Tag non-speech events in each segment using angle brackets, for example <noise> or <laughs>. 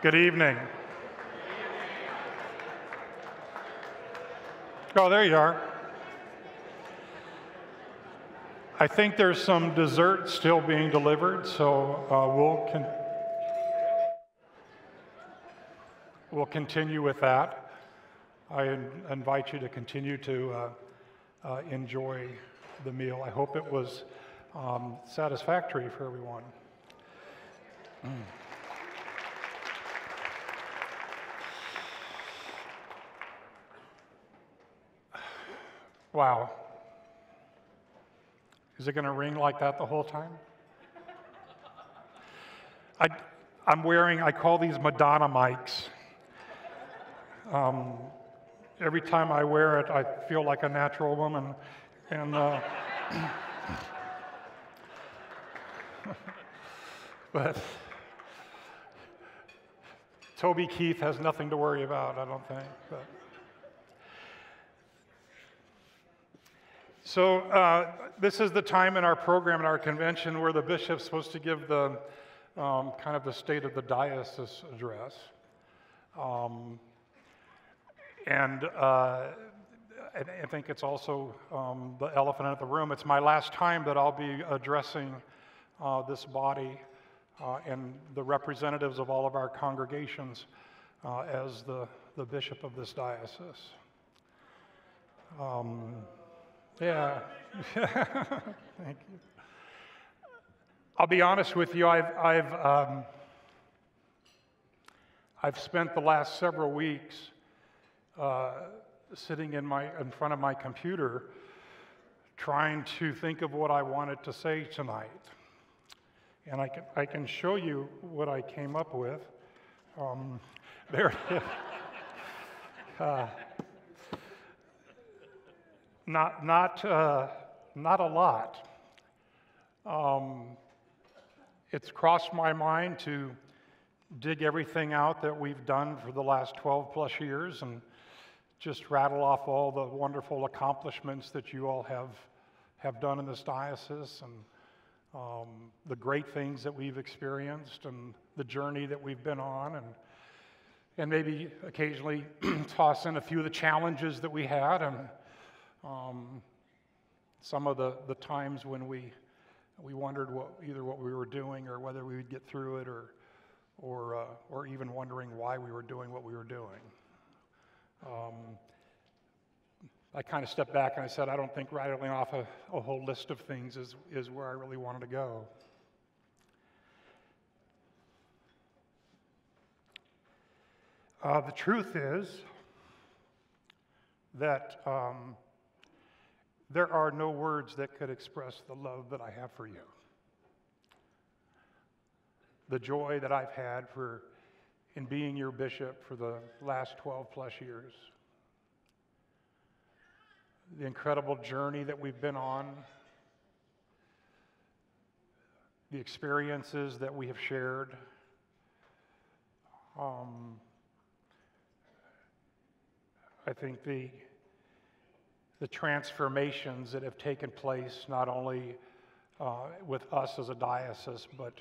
Good evening. Oh, there you are. I think there's some dessert still being delivered, so uh, we'll, con- we'll continue with that. I in- invite you to continue to uh, uh, enjoy the meal. I hope it was um, satisfactory for everyone. Mm. Wow. Is it going to ring like that the whole time? I, I'm wearing, I call these Madonna mics. Um, every time I wear it, I feel like a natural woman. And, uh, <laughs> but Toby Keith has nothing to worry about, I don't think. But. So, uh, this is the time in our program, in our convention, where the bishop's supposed to give the um, kind of the state of the diocese address. Um, and uh, I, think it's also um, the elephant in the room. It's my last time that I'll be addressing uh, this body uh, and the representatives of all of our congregations uh, as the, the bishop of this diocese. Um, yeah. <laughs> Thank you. I'll be honest with you, I've, I've, um, I've spent the last several weeks uh, sitting in, my, in front of my computer trying to think of what I wanted to say tonight. And I can, I can show you what I came up with. Um, <laughs> there it is. Uh, not, not, uh, not a lot. Um, it's crossed my mind to dig everything out that we've done for the last 12 plus years and just rattle off all the wonderful accomplishments that you all have, have done in this diocese and um, the great things that we've experienced and the journey that we've been on and, and maybe occasionally <clears throat> toss in a few of the challenges that we had and um, some of the, the times when we, we wondered what, either what we were doing or whether we would get through it or, or, uh, or even wondering why we were doing what we were doing. Um, I kind of stepped back and I said, I don't think rattling off a, a whole list of things is, is where I really wanted to go. Uh, the truth is that um, there are no words that could express the love that I have for you. The joy that I've had for in being your bishop for the last 12 plus years. The incredible journey that we've been on. The experiences that we have shared. Um, I think the the transformations that have taken place, not only uh, with us as a diocese, but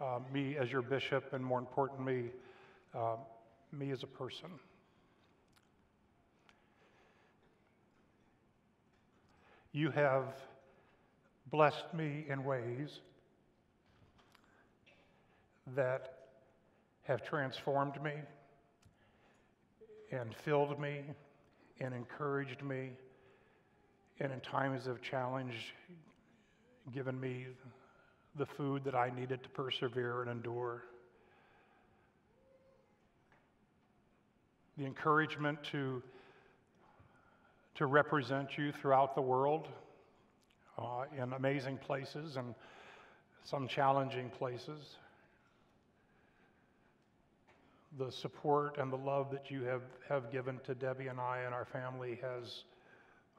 uh, me as your bishop, and more importantly, uh, me as a person. You have blessed me in ways that have transformed me and filled me and encouraged me and in times of challenge, given me the food that I needed to persevere and endure. The encouragement to, to represent you throughout the world uh, in amazing places and some challenging places. The support and the love that you have, have given to Debbie and I and our family has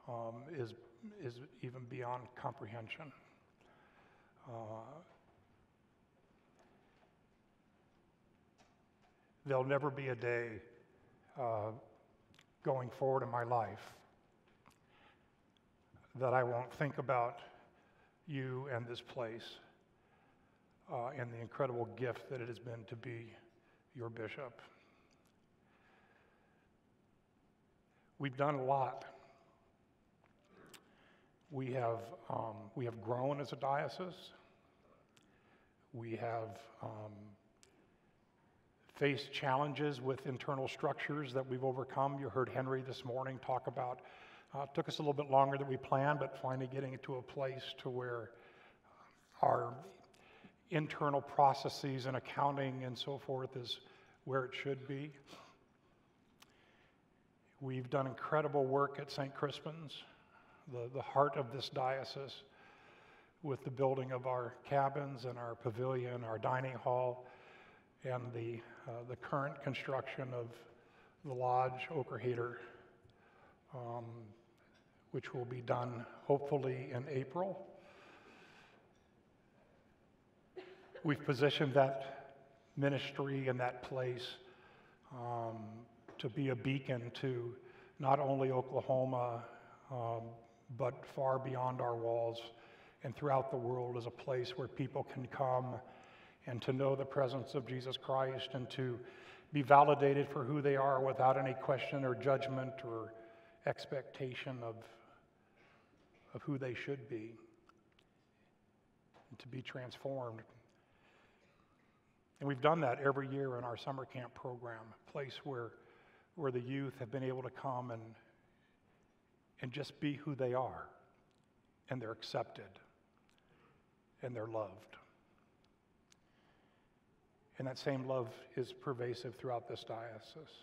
um, is, is even beyond comprehension. Uh, there'll never be a day uh, going forward in my life that I won't think about you and this place uh, and the incredible gift that it has been to be your bishop. We've done a lot. We have, um, we have grown as a diocese. We have um, faced challenges with internal structures that we've overcome. You heard Henry this morning talk about. Uh, took us a little bit longer than we planned, but finally getting it to a place to where our internal processes and accounting and so forth is where it should be. We've done incredible work at St. Crispin's, the, the heart of this diocese, with the building of our cabins and our pavilion, our dining hall, and the, uh, the current construction of the lodge, Oakerhater, um, which will be done hopefully in April. We've positioned that ministry and that place um, to be a beacon to not only Oklahoma, um, but far beyond our walls and throughout the world as a place where people can come and to know the presence of Jesus Christ and to be validated for who they are without any question or judgment or expectation of, of who they should be, and to be transformed. And we've done that every year in our summer camp program, a place where, where the youth have been able to come and, and just be who they are, and they're accepted, and they're loved. And that same love is pervasive throughout this diocese.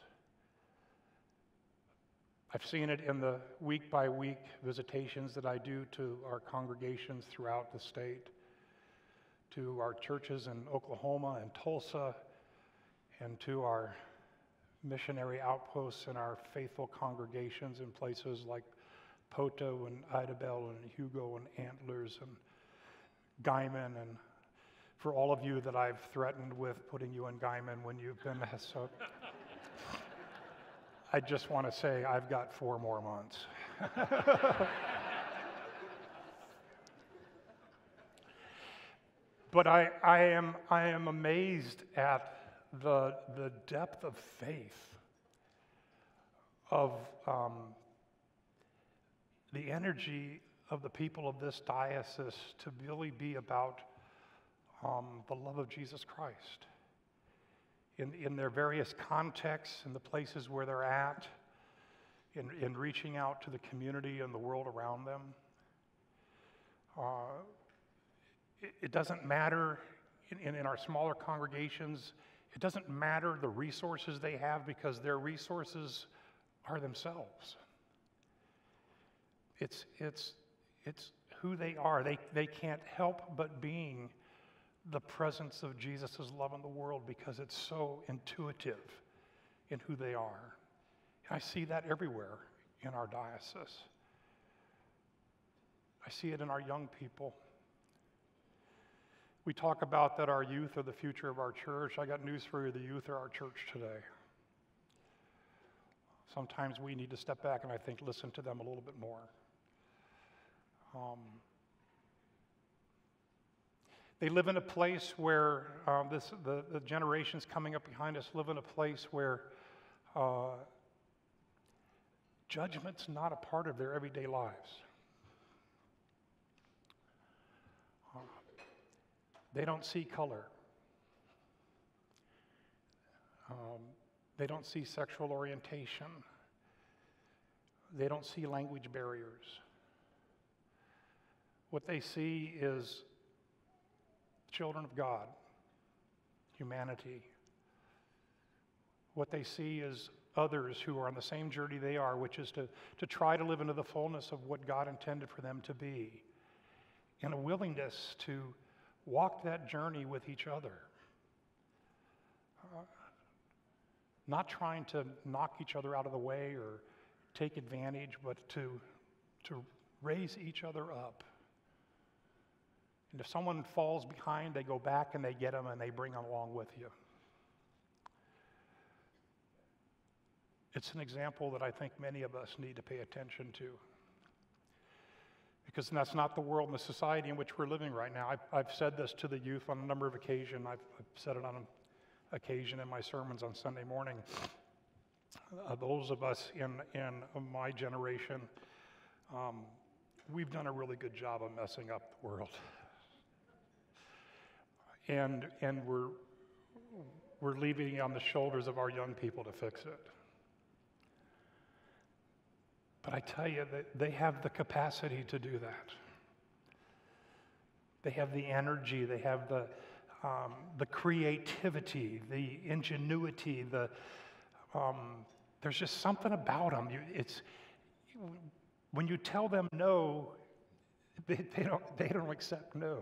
I've seen it in the week by week visitations that I do to our congregations throughout the state to our churches in Oklahoma and Tulsa, and to our missionary outposts and our faithful congregations in places like Poteau and Idabel and Hugo and Antlers and Guymon, and for all of you that I've threatened with putting you in Guymon when you've been so. <laughs> I just want to say I've got four more months. <laughs> But I, I, am, I am amazed at the, the depth of faith of um, the energy of the people of this diocese to really be about um, the love of Jesus Christ in, in their various contexts, in the places where they're at, in, in reaching out to the community and the world around them. Uh, it, doesn't matter in, in our smaller congregations, it doesn't matter the resources they have because their resources are themselves. It's, it's, it's who they are. They, they can't help but being the presence of Jesus' love in the world because it's so intuitive in who they are. And I see that everywhere in our diocese. I see it in our young people. We talk about that our youth are the future of our church. I got news for you the youth are our church today. Sometimes we need to step back and I think listen to them a little bit more. Um, they live in a place where um, this, the, the, generations coming up behind us live in a place where uh, judgment's not a part of their everyday lives. They don't see color. Um, they don't see sexual orientation. They don't see language barriers. What they see is children of God, humanity. What they see is others who are on the same journey they are, which is to, to try to live into the fullness of what God intended for them to be, and a willingness to walk that journey with each other. Uh, not trying to knock each other out of the way or take advantage, but to, to raise each other up. And if someone falls behind, they go back and they get them and they bring them along with you. It's an example that I think many of us need to pay attention to because that's not the world and the society in which we're living right now. I've, I've said this to the youth on a number of occasions. I've, I've said it on occasion in my sermons on Sunday morning. Uh, those of us in, in my generation, um, we've done a really good job of messing up the world. And, and we're, we're leaving it on the shoulders of our young people to fix it. But I tell you that they have the capacity to do that. They have the energy, they have the, um, the creativity, the ingenuity, the, um, there's just something about them. You, it's, when you tell them no, they, they, don't, they don't accept no.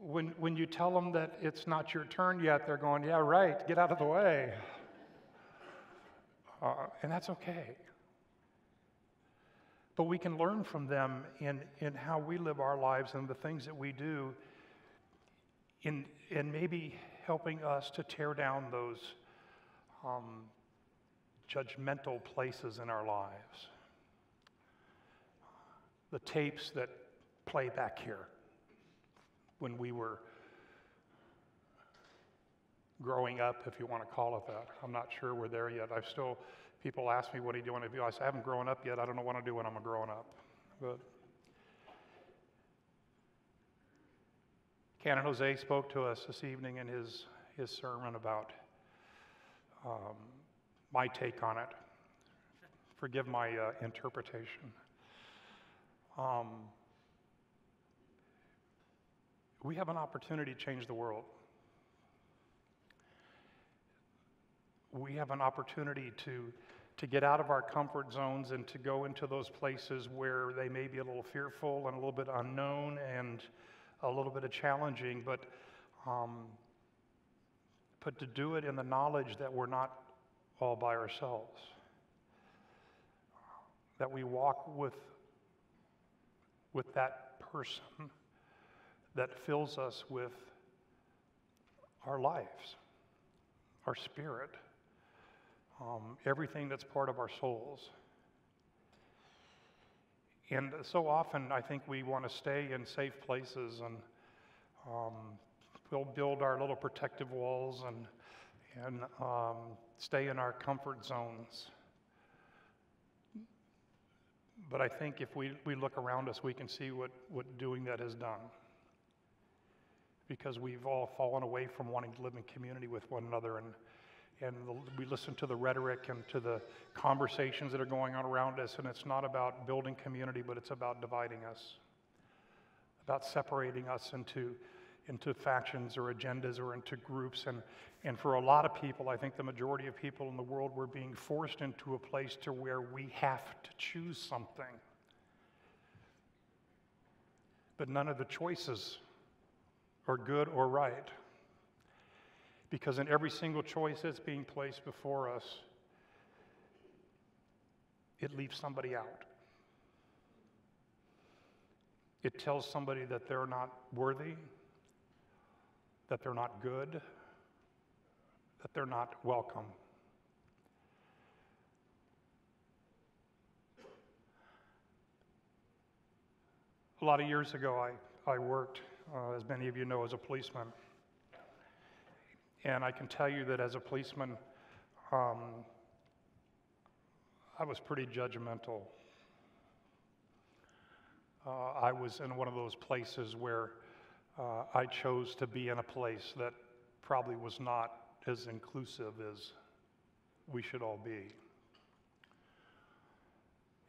When, when you tell them that it's not your turn yet, they're going, yeah, right, get out of the way. <laughs> Uh, and that's okay. But we can learn from them in, in how we live our lives and the things that we do, in, in maybe helping us to tear down those um, judgmental places in our lives. The tapes that play back here when we were growing up, if you want to call it that. I'm not sure we're there yet. I've still, people ask me, what do you want to do? I say, I haven't grown up yet. I don't know what to do when I'm growing up. But Canon Jose spoke to us this evening in his, his sermon about um, my take on it. Forgive my uh, interpretation. Um, we have an opportunity to change the world. we have an opportunity to, to get out of our comfort zones and to go into those places where they may be a little fearful and a little bit unknown and a little bit of challenging, but, um, but to do it in the knowledge that we're not all by ourselves. That we walk with, with that person that fills us with our lives, our spirit um, everything that's part of our souls. And so often, I think we want to stay in safe places and um, we'll build our little protective walls and, and um, stay in our comfort zones. But I think if we, we look around us, we can see what, what doing that has done. Because we've all fallen away from wanting to live in community with one another and and we listen to the rhetoric and to the conversations that are going on around us, and it's not about building community, but it's about dividing us, about separating us into, into factions or agendas or into groups. And, and for a lot of people, I think the majority of people in the world, we're being forced into a place to where we have to choose something. But none of the choices are good or right. Because in every single choice that's being placed before us, it leaves somebody out. It tells somebody that they're not worthy, that they're not good, that they're not welcome. A lot of years ago, I, I worked, uh, as many of you know, as a policeman. And I can tell you that as a policeman, um, I was pretty judgmental. Uh, I was in one of those places where uh, I chose to be in a place that probably was not as inclusive as we should all be.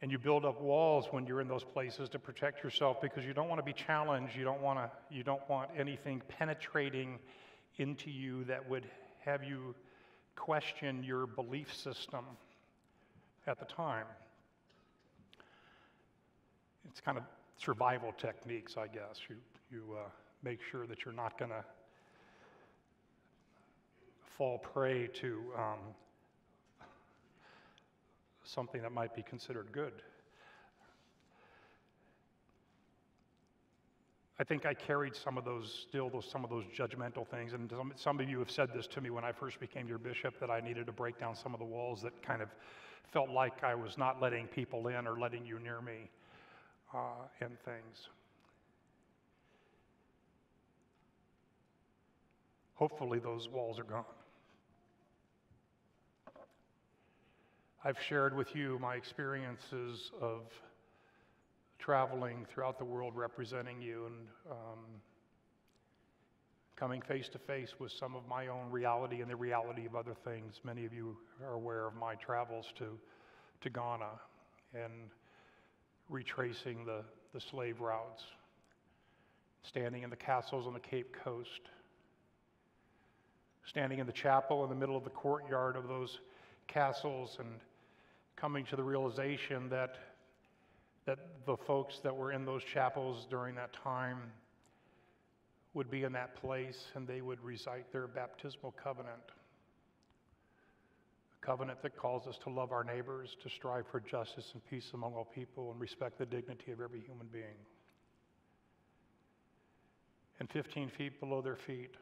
And you build up walls when you're in those places to protect yourself because you don't want to be challenged. You don't want to. You don't want anything penetrating into you that would have you question your belief system at the time. It's kind of survival techniques, I guess. You, you uh, make sure that you're not going to fall prey to um, something that might be considered good. I think I carried some of those, still those, some of those judgmental things. And some, some of you have said this to me when I first became your bishop that I needed to break down some of the walls that kind of felt like I was not letting people in or letting you near me uh, and things. hopefully those walls are gone. I've shared with you my experiences of traveling throughout the world representing you and um, coming face to face with some of my own reality and the reality of other things. Many of you are aware of my travels to, to Ghana and retracing the, the slave routes, standing in the castles on the Cape Coast, standing in the chapel in the middle of the courtyard of those castles and coming to the realization that, that the folks that were in those chapels during that time would be in that place and they would recite their baptismal covenant. A covenant that calls us to love our neighbors, to strive for justice and peace among all people, and respect the dignity of every human being. And 15 feet below their feet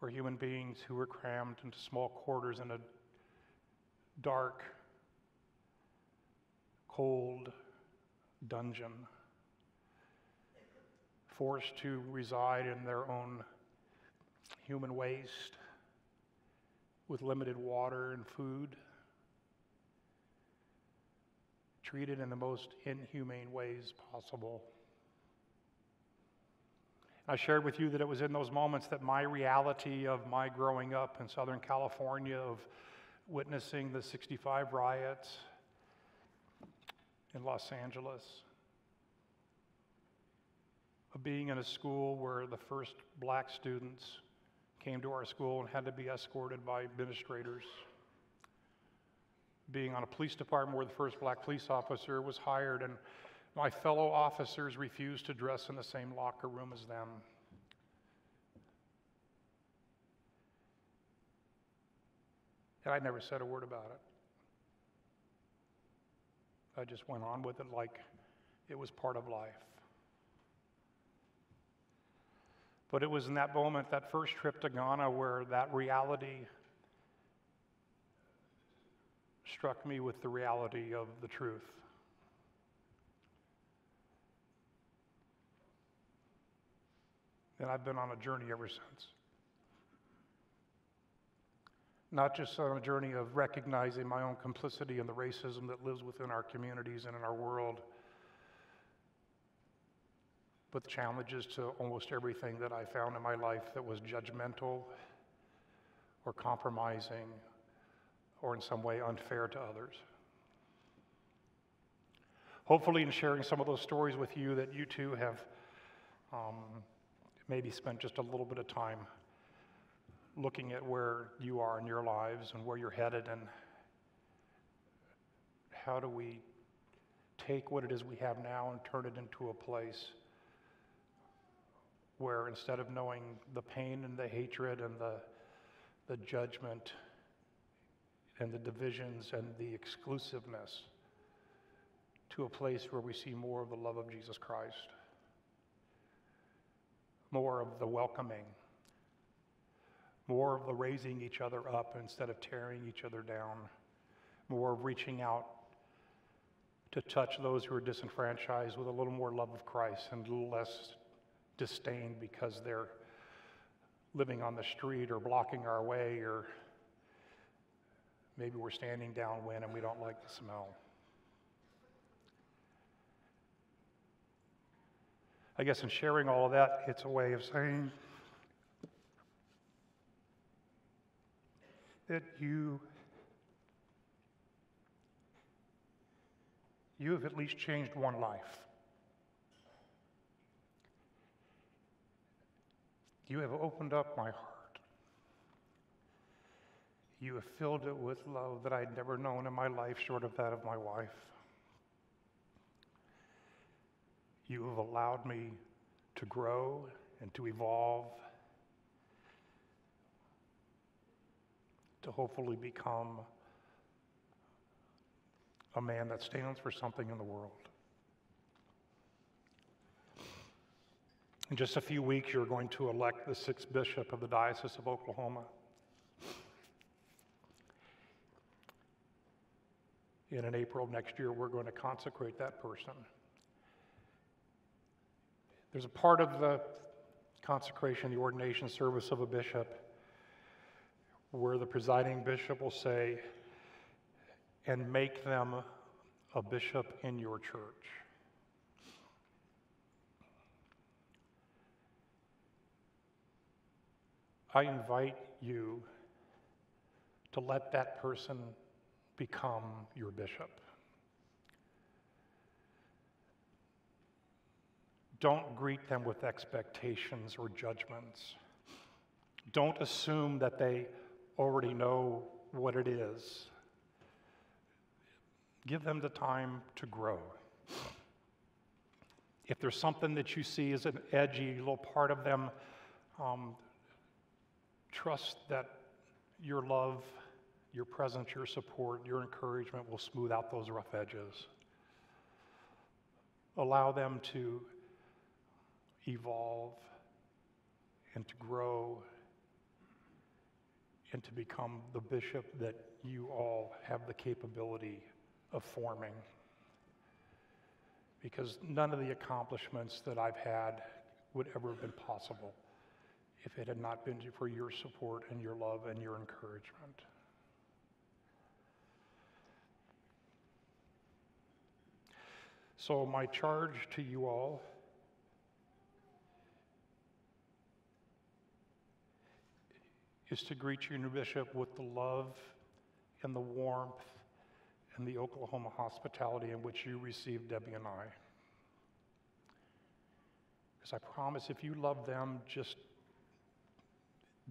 were human beings who were crammed into small quarters in a dark, cold dungeon forced to reside in their own human waste with limited water and food, treated in the most inhumane ways possible. I shared with you that it was in those moments that my reality of my growing up in Southern California, of witnessing the 65 riots in Los Angeles, of being in a school where the first black students came to our school and had to be escorted by administrators. Being on a police department where the first black police officer was hired and my fellow officers refused to dress in the same locker room as them. And I never said a word about it. I just went on with it like it was part of life. But it was in that moment, that first trip to Ghana, where that reality struck me with the reality of the truth. And I've been on a journey ever since. Not just on a journey of recognizing my own complicity in the racism that lives within our communities and in our world with challenges to almost everything that I found in my life that was judgmental or compromising or in some way unfair to others. Hopefully, in sharing some of those stories with you, that you too have um, maybe spent just a little bit of time looking at where you are in your lives and where you're headed and how do we take what it is we have now and turn it into a place where instead of knowing the pain and the hatred and the, the judgment and the divisions and the exclusiveness, to a place where we see more of the love of Jesus Christ, more of the welcoming, more of the raising each other up instead of tearing each other down, more of reaching out to touch those who are disenfranchised with a little more love of Christ and a little less disdain because they're living on the street or blocking our way, or maybe we're standing downwind and we don't like the smell. I guess in sharing all of that, it's a way of saying that you you have at least changed one life. You have opened up my heart. You have filled it with love that I'd never known in my life, short of that of my wife. You have allowed me to grow and to evolve, to hopefully become a man that stands for something in the world. In just a few weeks, you're going to elect the sixth bishop of the Diocese of Oklahoma. And in April of next year, we're going to consecrate that person. There's a part of the consecration, the ordination service of a bishop, where the presiding bishop will say, and make them a bishop in your church. I invite you to let that person become your bishop. Don't greet them with expectations or judgments. Don't assume that they already know what it is. Give them the time to grow. If there's something that you see as an edgy little part of them, um, trust that your love, your presence, your support, your encouragement will smooth out those rough edges. Allow them to evolve and to grow and to become the bishop that you all have the capability of forming. Because none of the accomplishments that I've had would ever have been possible if it had not been for your support and your love and your encouragement. So, my charge to you all is to greet your new bishop with the love and the warmth and the Oklahoma hospitality in which you received Debbie and I. Because I promise if you love them just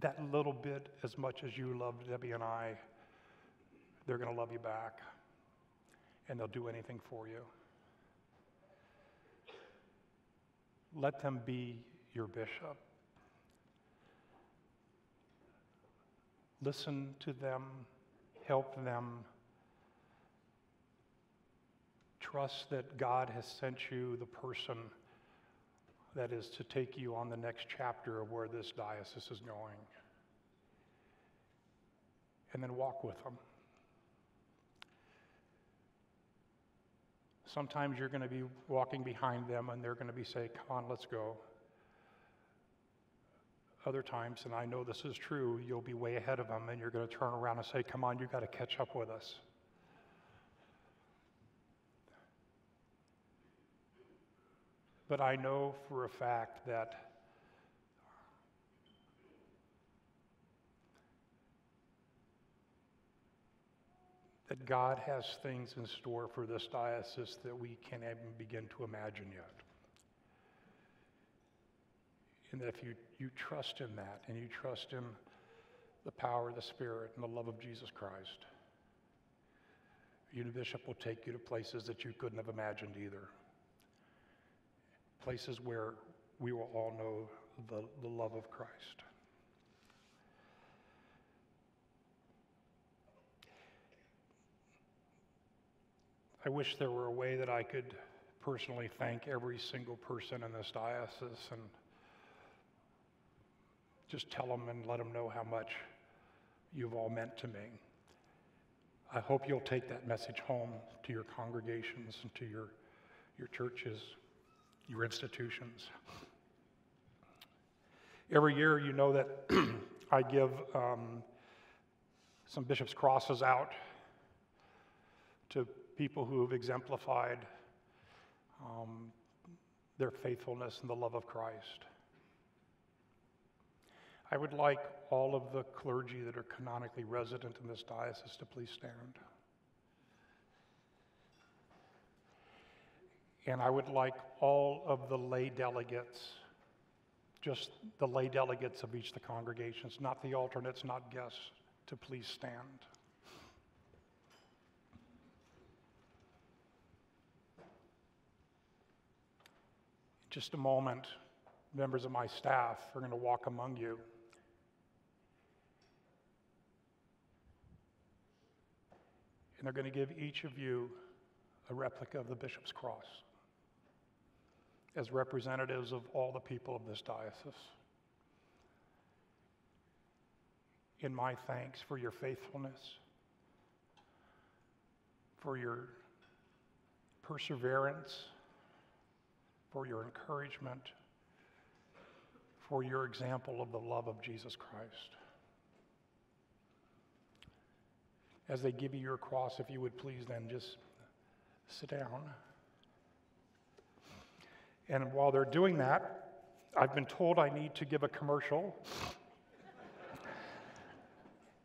that little bit as much as you loved Debbie and I, they're going to love you back and they'll do anything for you. Let them be your bishop. Listen to them, help them. Trust that God has sent you the person that is to take you on the next chapter of where this diocese is going. And then walk with them. Sometimes you're going to be walking behind them and they're going to be saying, Come on, let's go. Other times, and I know this is true, you'll be way ahead of them and you're going to turn around and say, Come on, you've got to catch up with us. But I know for a fact that that God has things in store for this diocese that we can't even begin to imagine yet. And that if you, you trust in that and you trust in the power of the Spirit and the love of Jesus Christ, Unibishop will take you to places that you couldn't have imagined either places where we will all know the, the love of Christ. I wish there were a way that I could personally thank every single person in this diocese and just tell them and let them know how much you've all meant to me. I hope you'll take that message home to your congregations and to your, your churches your institutions. Every year, you know that <clears throat> I give um, some bishop's crosses out to people who have exemplified um, their faithfulness and the love of Christ. I would like all of the clergy that are canonically resident in this diocese to please stand. And I would like all of the lay delegates, just the lay delegates of each of the congregations, not the alternates, not guests, to please stand. Just a moment, members of my staff are going to walk among you. And they're going to give each of you a replica of the bishop's cross as representatives of all the people of this diocese. In my thanks for your faithfulness, for your perseverance, for your encouragement, for your example of the love of Jesus Christ. As they give you your cross, if you would please then just sit down. And while they're doing that, I've been told I need to give a commercial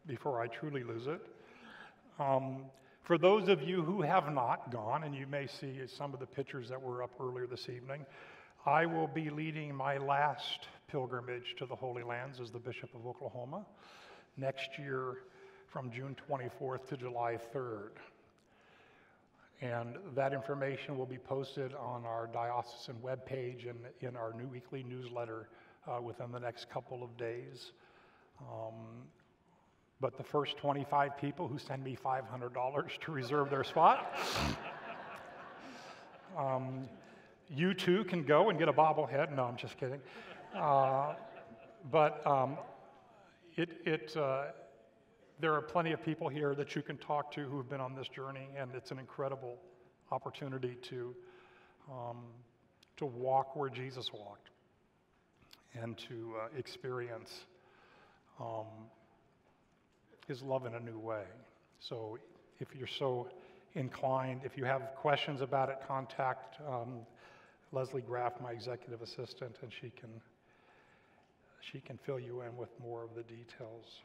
before I truly lose it. Um, for those of you who have not gone, and you may see some of the pictures that were up earlier this evening, I will be leading my last pilgrimage to the Holy Lands as the Bishop of Oklahoma next year from June 24th to July 3rd. And that information will be posted on our diocesan webpage and in our new weekly newsletter uh, within the next couple of days. Um, but the first 25 people who send me $500 to reserve their spot, <laughs> um, you too can go and get a bobblehead. No, I'm just kidding. Uh, but um, it, it, uh, there are plenty of people here that you can talk to who have been on this journey, and it's an incredible opportunity to, um, to walk where Jesus walked and to uh, experience um, his love in a new way. So if you're so inclined, if you have questions about it, contact um, Leslie Graff, my executive assistant, and she can, she can fill you in with more of the details.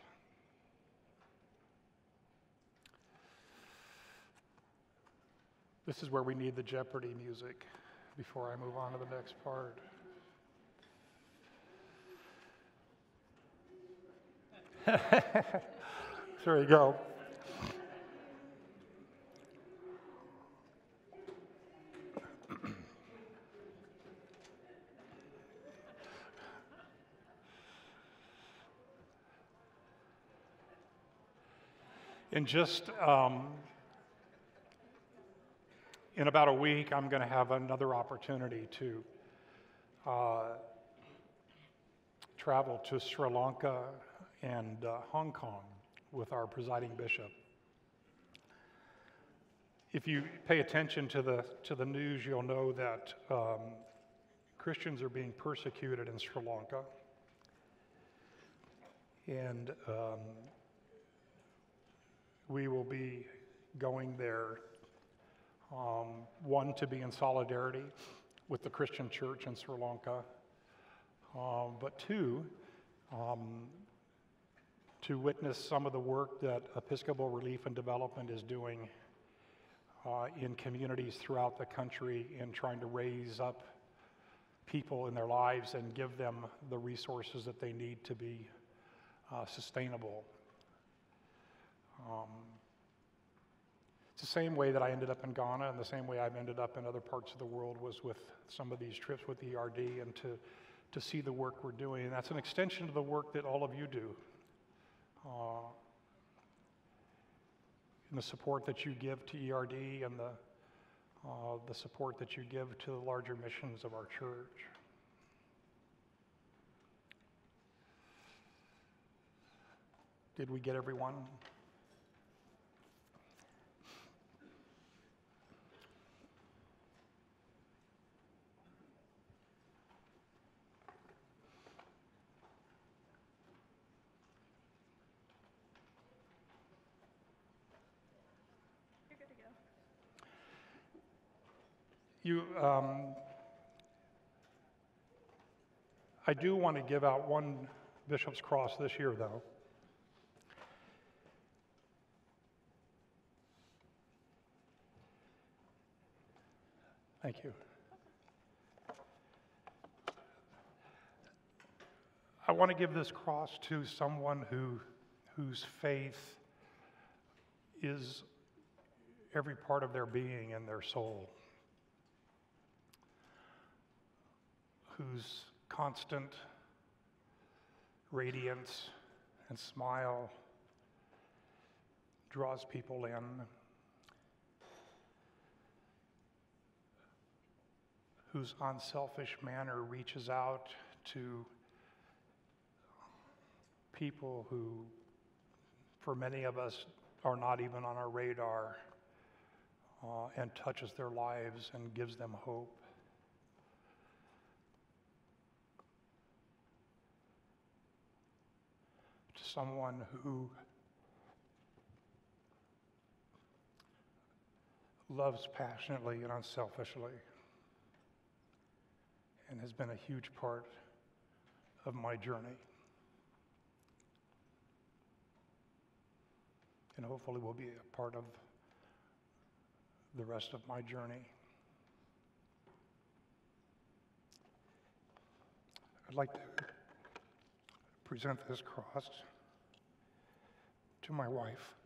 This is where we need the Jeopardy music before I move on to the next part. <laughs> there you go. In just um, in about a week, I'm going to have another opportunity to uh, travel to Sri Lanka and uh, Hong Kong with our presiding bishop. If you pay attention to the, to the news, you'll know that um, Christians are being persecuted in Sri Lanka. And um, we will be going there um, one, to be in solidarity with the Christian church in Sri Lanka, um, but two, um, to witness some of the work that Episcopal Relief and Development is doing uh, in communities throughout the country in trying to raise up people in their lives and give them the resources that they need to be uh, sustainable. Um, the same way that I ended up in Ghana and the same way I've ended up in other parts of the world was with some of these trips with ERD and to, to see the work we're doing. And that's an extension of the work that all of you do. Uh, and the support that you give to ERD and the, uh, the support that you give to the larger missions of our church. Did we get everyone? You, um, I do want to give out one Bishop's Cross this year, though. Thank you. I want to give this cross to someone who, whose faith is every part of their being and their soul. Whose constant radiance and smile draws people in. Whose unselfish manner reaches out to people who, for many of us, are not even on our radar uh, and touches their lives and gives them hope. Someone who loves passionately and unselfishly and has been a huge part of my journey. And hopefully will be a part of the rest of my journey. I'd like to present this cross to my wife.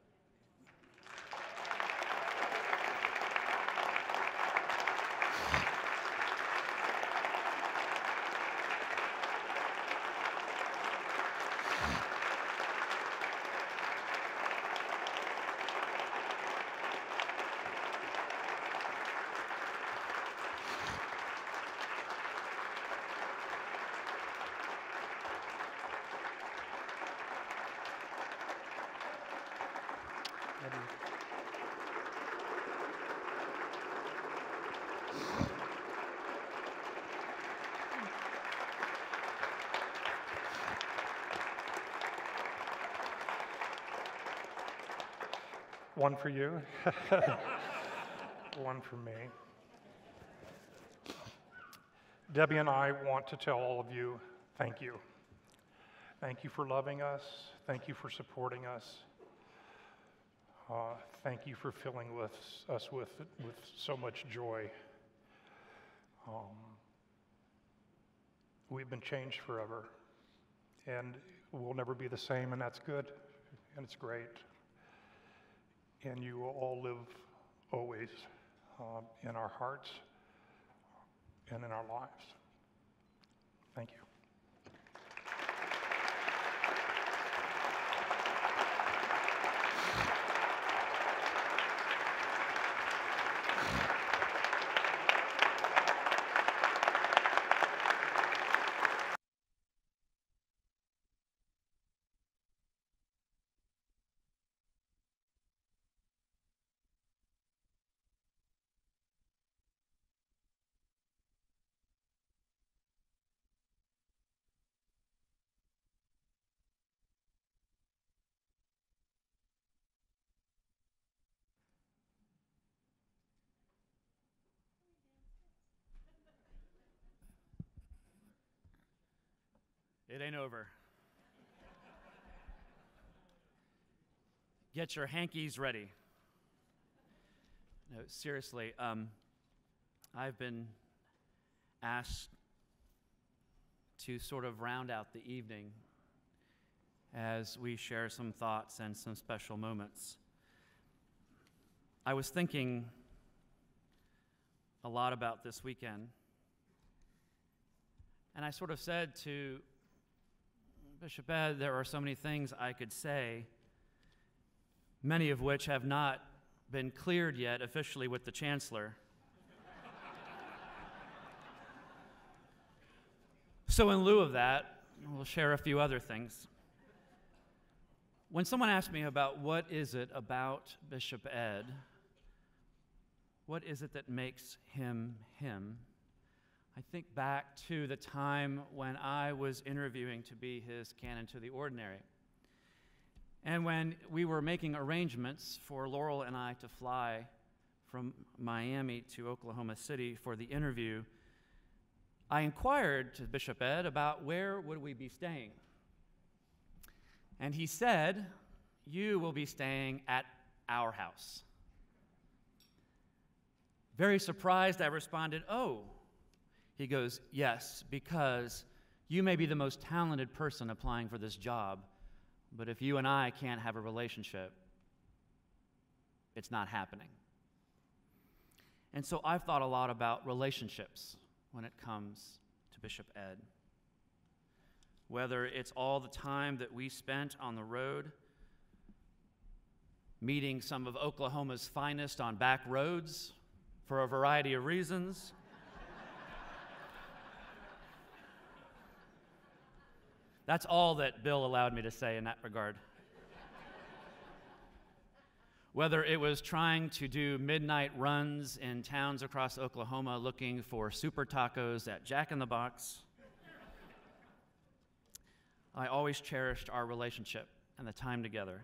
One for you, <laughs> one for me. Debbie and I want to tell all of you thank you. Thank you for loving us. Thank you for supporting us. Uh, thank you for filling with us with, with so much joy. Um, we've been changed forever, and we'll never be the same, and that's good, and it's great and you will all live always uh, in our hearts and in our lives. Thank you. It ain't over. Get your hankies ready. No, seriously, um, I've been asked to sort of round out the evening as we share some thoughts and some special moments. I was thinking a lot about this weekend, and I sort of said to Bishop Ed, there are so many things I could say, many of which have not been cleared yet officially with the Chancellor. so, in lieu of that, we'll share a few other things. When someone asks me about what is it about Bishop Ed, what is it that makes him him? I think back to the time when I was interviewing to be his canon to the ordinary. And when we were making arrangements for Laurel and I to fly from Miami to Oklahoma City for the interview, I inquired to Bishop Ed about where would we be staying. And he said, "You will be staying at our house." Very surprised, I responded, "Oh, he goes, Yes, because you may be the most talented person applying for this job, but if you and I can't have a relationship, it's not happening. And so I've thought a lot about relationships when it comes to Bishop Ed. Whether it's all the time that we spent on the road, meeting some of Oklahoma's finest on back roads for a variety of reasons That's all that Bill allowed me to say in that regard. Whether it was trying to do midnight runs in towns across Oklahoma looking for super tacos at Jack in the Box, I always cherished our relationship and the time together.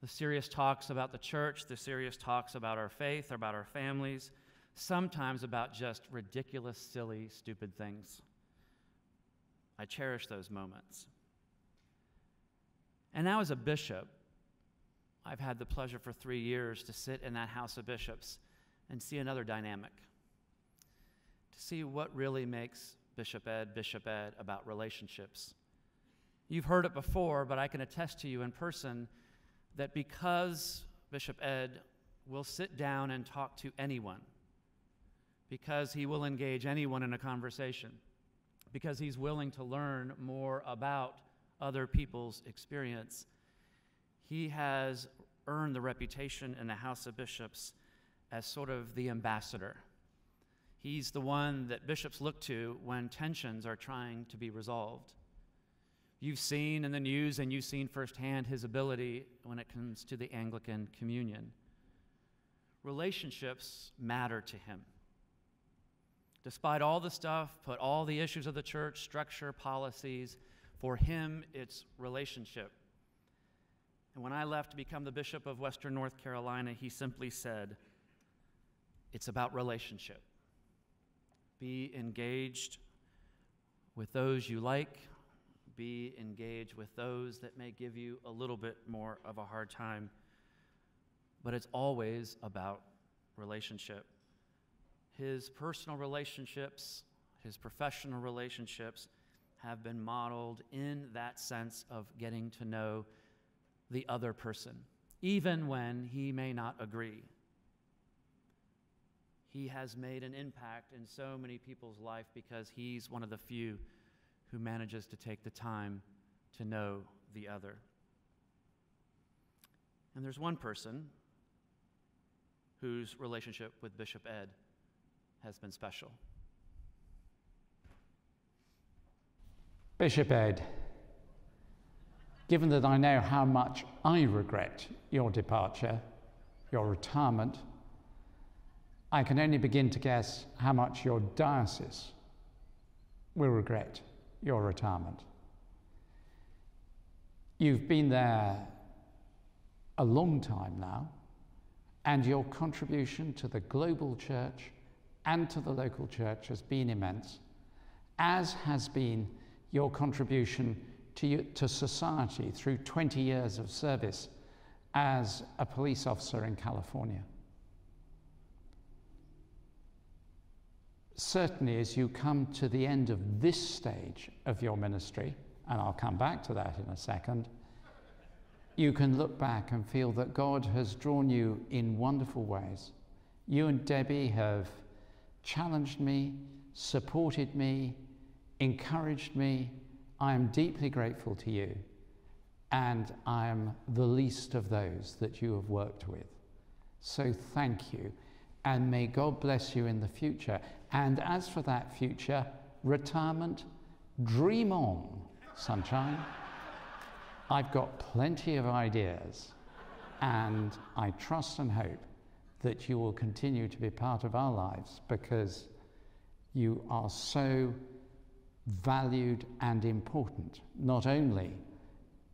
The serious talks about the church, the serious talks about our faith, about our families, sometimes about just ridiculous, silly, stupid things. I cherish those moments. And now, as a bishop, I've had the pleasure for three years to sit in that House of Bishops and see another dynamic, to see what really makes Bishop Ed Bishop Ed about relationships. You've heard it before, but I can attest to you in person that because Bishop Ed will sit down and talk to anyone, because he will engage anyone in a conversation, because he's willing to learn more about other people's experience, he has earned the reputation in the House of Bishops as sort of the ambassador. He's the one that bishops look to when tensions are trying to be resolved. You've seen in the news and you've seen firsthand his ability when it comes to the Anglican communion. Relationships matter to him. Despite all the stuff, put all the issues of the church, structure, policies, for him it's relationship. And when I left to become the bishop of Western North Carolina, he simply said, It's about relationship. Be engaged with those you like, be engaged with those that may give you a little bit more of a hard time. But it's always about relationship. His personal relationships, his professional relationships have been modeled in that sense of getting to know the other person, even when he may not agree. He has made an impact in so many people's life because he's one of the few who manages to take the time to know the other. And there's one person whose relationship with Bishop Ed has been special. Bishop Ed, given that I know how much I regret your departure, your retirement, I can only begin to guess how much your diocese will regret your retirement. You've been there a long time now, and your contribution to the global church and to the local church has been immense, as has been your contribution to, you, to society through 20 years of service as a police officer in California. Certainly, as you come to the end of this stage of your ministry, and I'll come back to that in a second, you can look back and feel that God has drawn you in wonderful ways. You and Debbie have challenged me, supported me, encouraged me. I am deeply grateful to you, and I am the least of those that you have worked with. So thank you, and may God bless you in the future. And as for that future, retirement, dream on, sunshine. I've got plenty of ideas, and I trust and hope that you will continue to be part of our lives because you are so valued and important, not only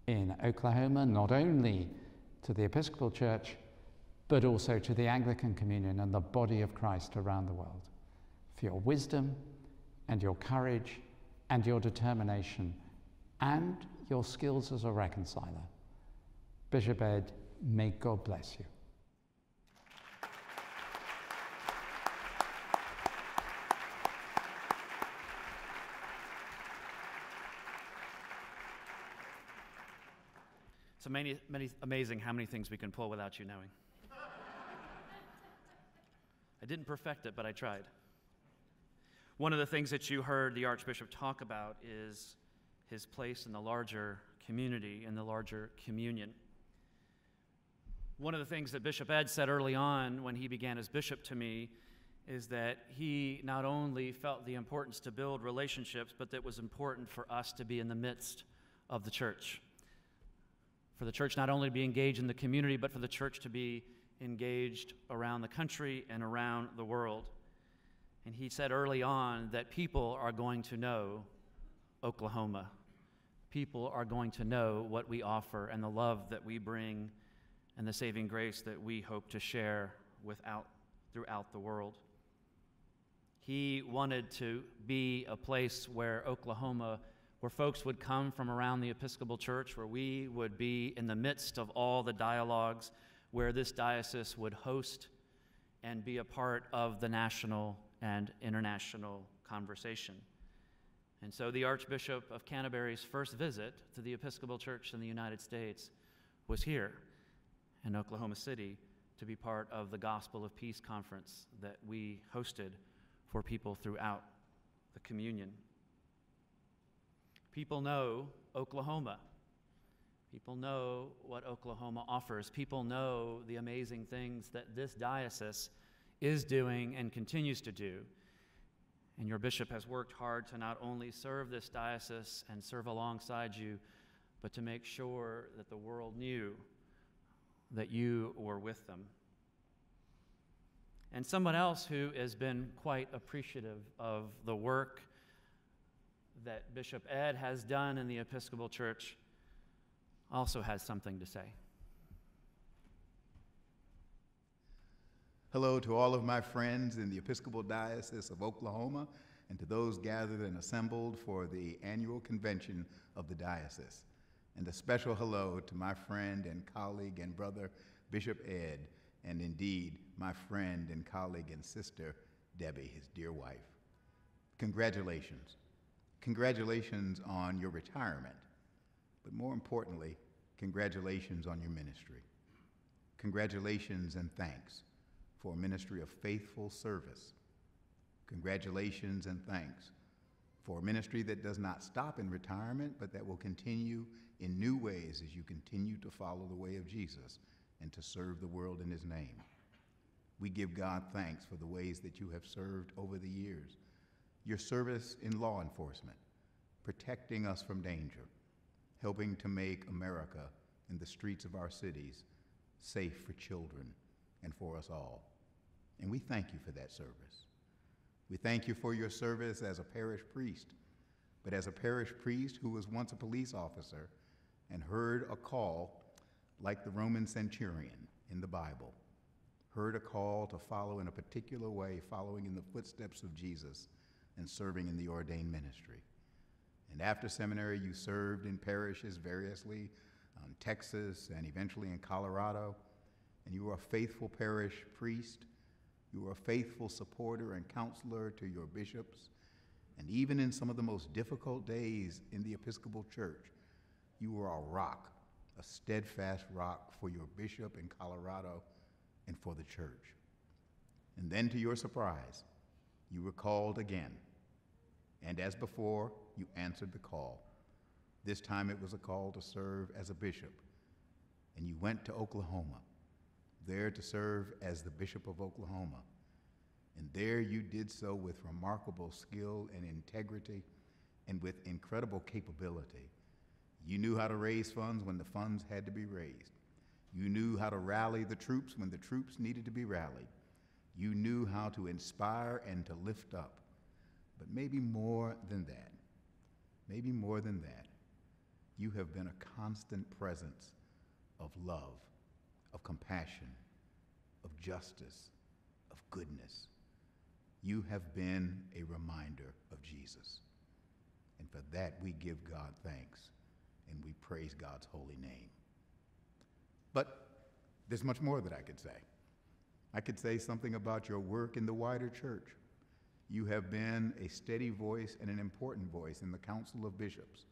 in Oklahoma, not only to the Episcopal Church, but also to the Anglican Communion and the body of Christ around the world. For your wisdom and your courage and your determination and your skills as a reconciler. Bishop Ed, may God bless you. It's many, many, amazing how many things we can pull without you knowing. I didn't perfect it, but I tried. One of the things that you heard the Archbishop talk about is his place in the larger community, in the larger communion. One of the things that Bishop Ed said early on when he began as bishop to me is that he not only felt the importance to build relationships, but that it was important for us to be in the midst of the church for the church not only to be engaged in the community, but for the church to be engaged around the country and around the world. And he said early on that people are going to know Oklahoma. people are going to know what we offer and the love that we bring and the saving grace that we hope to share without, throughout the world. He wanted to be a place where Oklahoma, where folks would come from around the Episcopal Church, where we would be in the midst of all the dialogues, where this diocese would host and be a part of the national and international conversation. And so the Archbishop of Canterbury's first visit to the Episcopal Church in the United States was here in Oklahoma City to be part of the Gospel of Peace conference that we hosted for people throughout the communion. People know Oklahoma. People know what Oklahoma offers. People know the amazing things that this diocese is doing and continues to do. And your bishop has worked hard to not only serve this diocese and serve alongside you, but to make sure that the world knew that you were with them. And someone else who has been quite appreciative of the work that Bishop Ed has done in the Episcopal Church also has something to say. Hello to all of my friends in the Episcopal Diocese of Oklahoma and to those gathered and assembled for the annual convention of the diocese. And a special hello to my friend and colleague and brother, Bishop Ed, and indeed my friend and colleague and sister, Debbie, his dear wife. Congratulations. Congratulations on your retirement, but more importantly, congratulations on your ministry. Congratulations and thanks for a ministry of faithful service. Congratulations and thanks for a ministry that does not stop in retirement, but that will continue in new ways as you continue to follow the way of Jesus and to serve the world in his name. We give God thanks for the ways that you have served over the years. Your service in law enforcement, protecting us from danger, helping to make America and the streets of our cities safe for children and for us all. And we thank you for that service. We thank you for your service as a parish priest, but as a parish priest who was once a police officer and heard a call like the Roman centurion in the Bible, heard a call to follow in a particular way, following in the footsteps of Jesus and serving in the ordained ministry. And after seminary, you served in parishes variously, in Texas and eventually in Colorado, and you were a faithful parish priest you were a faithful supporter and counselor to your bishops. And even in some of the most difficult days in the Episcopal Church, you were a rock, a steadfast rock for your bishop in Colorado and for the church. And then, to your surprise, you were called again. And as before, you answered the call. This time it was a call to serve as a bishop. And you went to Oklahoma there to serve as the Bishop of Oklahoma. And there you did so with remarkable skill and integrity and with incredible capability. You knew how to raise funds when the funds had to be raised. You knew how to rally the troops when the troops needed to be rallied. You knew how to inspire and to lift up. But maybe more than that, maybe more than that, you have been a constant presence of love of compassion, of justice, of goodness. You have been a reminder of Jesus. And for that, we give God thanks and we praise God's holy name. But there's much more that I could say. I could say something about your work in the wider church. You have been a steady voice and an important voice in the Council of Bishops.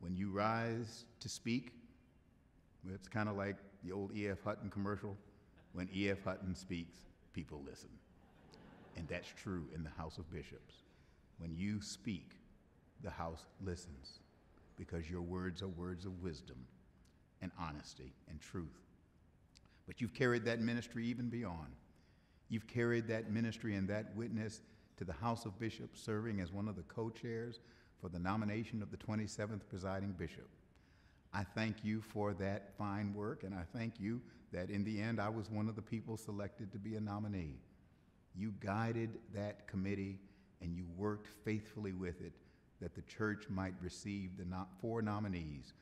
When you rise to speak, it's kind of like the old E.F. Hutton commercial. When E.F. Hutton speaks, people listen. And that's true in the House of Bishops. When you speak, the House listens because your words are words of wisdom and honesty and truth. But you've carried that ministry even beyond. You've carried that ministry and that witness to the House of Bishops, serving as one of the co chairs for the nomination of the 27th presiding bishop. I thank you for that fine work, and I thank you that in the end I was one of the people selected to be a nominee. You guided that committee and you worked faithfully with it that the church might receive the four nominees,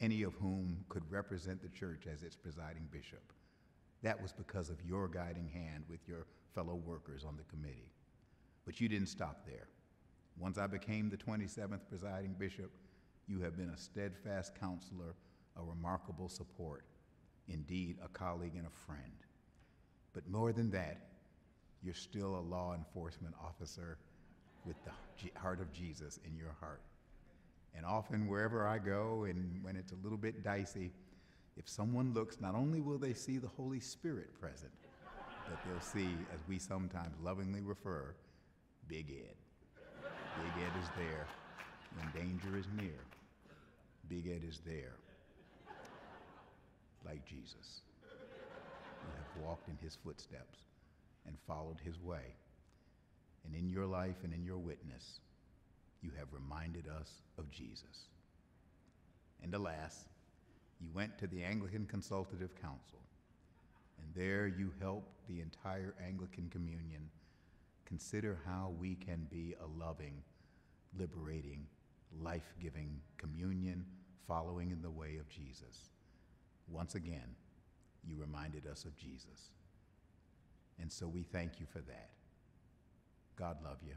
any of whom could represent the church as its presiding bishop. That was because of your guiding hand with your fellow workers on the committee. But you didn't stop there. Once I became the 27th presiding bishop, you have been a steadfast counselor, a remarkable support, indeed, a colleague and a friend. But more than that, you're still a law enforcement officer with the heart of Jesus in your heart. And often, wherever I go, and when it's a little bit dicey, if someone looks, not only will they see the Holy Spirit present, but they'll see, as we sometimes lovingly refer, Big Ed. Big Ed is there when danger is near. Big Ed is there, like Jesus. You have walked in his footsteps and followed his way. And in your life and in your witness, you have reminded us of Jesus. And alas, you went to the Anglican Consultative Council, and there you helped the entire Anglican communion consider how we can be a loving, liberating, life giving communion following in the way of Jesus. Once again, you reminded us of Jesus. And so we thank you for that. God love you.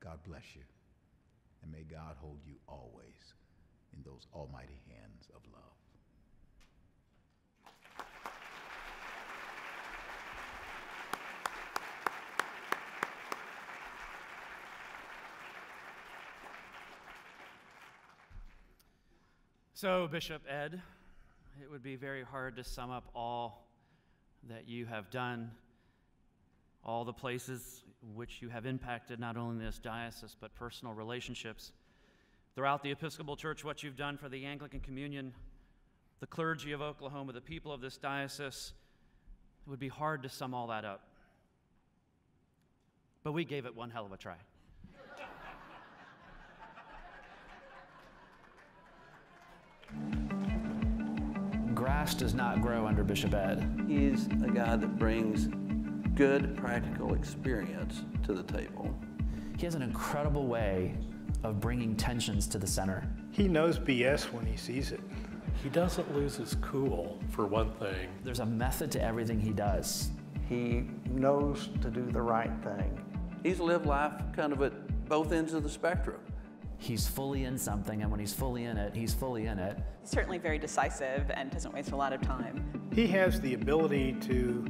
God bless you. And may God hold you always in those almighty hands of love. So, Bishop Ed, it would be very hard to sum up all that you have done, all the places which you have impacted not only this diocese but personal relationships throughout the Episcopal Church, what you've done for the Anglican Communion, the clergy of Oklahoma, the people of this diocese. It would be hard to sum all that up. But we gave it one hell of a try. Grass does not grow under Bishop Ed. He's a guy that brings good practical experience to the table. He has an incredible way of bringing tensions to the center. He knows BS when he sees it. He doesn't lose his cool, for one thing. There's a method to everything he does. He knows to do the right thing. He's lived life kind of at both ends of the spectrum. He's fully in something, and when he's fully in it, he's fully in it. He's certainly very decisive and doesn't waste a lot of time. He has the ability to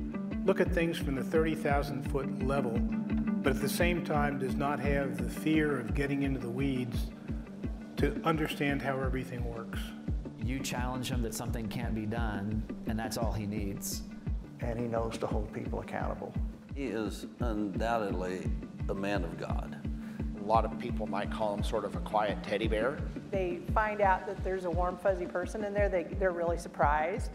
look at things from the 30,000 foot level, but at the same time does not have the fear of getting into the weeds to understand how everything works. You challenge him that something can't be done, and that's all he needs. And he knows to hold people accountable. He is undoubtedly a man of God. A lot of people might call him sort of a quiet teddy bear. They find out that there's a warm, fuzzy person in there, they, they're really surprised.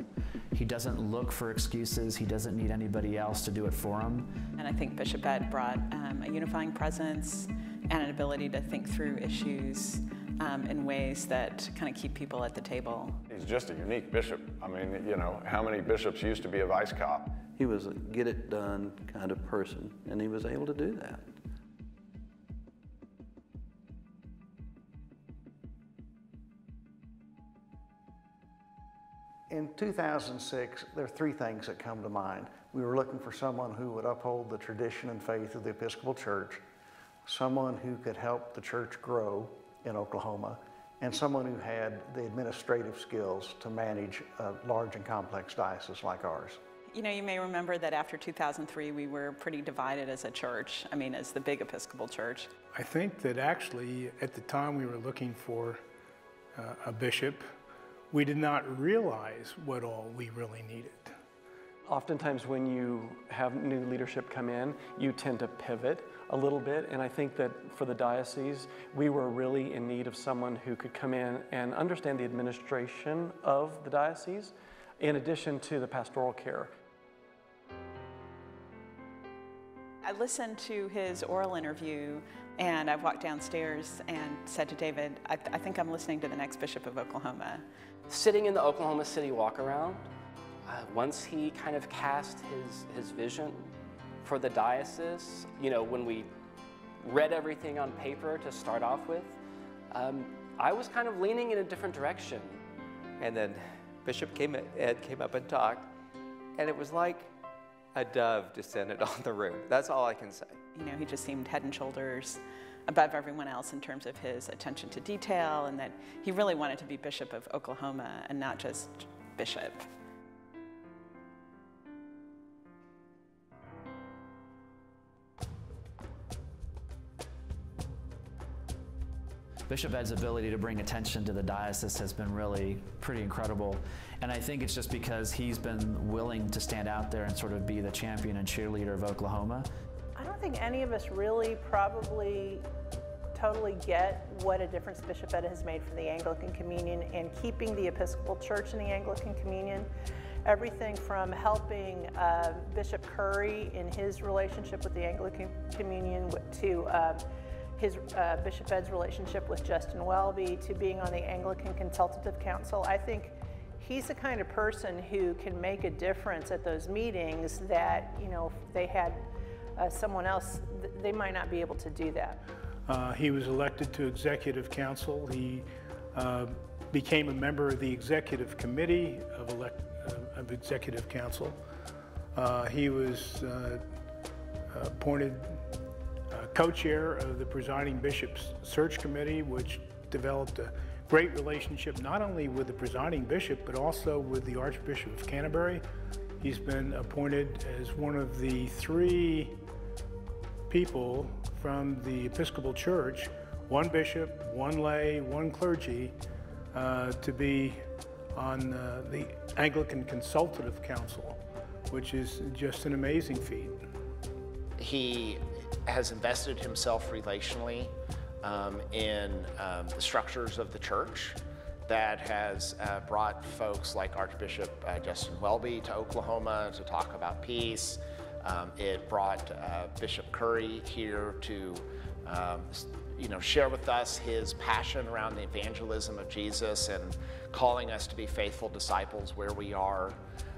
He doesn't look for excuses, he doesn't need anybody else to do it for him. And I think Bishop Ed brought um, a unifying presence and an ability to think through issues um, in ways that kind of keep people at the table. He's just a unique bishop. I mean, you know, how many bishops used to be a vice cop? He was a get it done kind of person, and he was able to do that. In 2006, there are three things that come to mind. We were looking for someone who would uphold the tradition and faith of the Episcopal Church, someone who could help the church grow in Oklahoma, and someone who had the administrative skills to manage a large and complex diocese like ours. You know, you may remember that after 2003, we were pretty divided as a church. I mean, as the big Episcopal Church. I think that actually, at the time we were looking for uh, a bishop, we did not realize what all we really needed. Oftentimes, when you have new leadership come in, you tend to pivot a little bit. And I think that for the diocese, we were really in need of someone who could come in and understand the administration of the diocese, in addition to the pastoral care. I listened to his oral interview and I walked downstairs and said to David, I, th- I think I'm listening to the next Bishop of Oklahoma. Sitting in the Oklahoma City walk around, uh, once he kind of cast his, his vision for the diocese, you know, when we read everything on paper to start off with, um, I was kind of leaning in a different direction. And then Bishop came, Ed came up and talked, and it was like a dove descended <laughs> on the room. That's all I can say. You know, he just seemed head and shoulders above everyone else in terms of his attention to detail and that he really wanted to be Bishop of Oklahoma and not just Bishop. Bishop Ed's ability to bring attention to the diocese has been really pretty incredible. And I think it's just because he's been willing to stand out there and sort of be the champion and cheerleader of Oklahoma. Don't think any of us really probably totally get what a difference Bishop Ed has made for the Anglican Communion and keeping the Episcopal Church in the Anglican Communion. Everything from helping uh, Bishop Curry in his relationship with the Anglican Communion to uh, his uh, Bishop Ed's relationship with Justin Welby to being on the Anglican Consultative Council. I think he's the kind of person who can make a difference at those meetings that, you know, they had uh, someone else, th- they might not be able to do that. Uh, he was elected to executive council. He uh, became a member of the executive committee of, elect, uh, of executive council. Uh, he was uh, appointed co-chair of the presiding bishop's search committee, which developed a great relationship not only with the presiding bishop, but also with the Archbishop of Canterbury. He's been appointed as one of the three people from the Episcopal Church, one bishop, one lay, one clergy, uh, to be on uh, the Anglican Consultative Council, which is just an amazing feat. He has invested himself relationally um, in um, the structures of the church that has uh, brought folks like Archbishop uh, Justin Welby to Oklahoma to talk about peace. Um, it brought uh, Bishop Curry here to um, you know, share with us his passion around the evangelism of Jesus and calling us to be faithful disciples where we are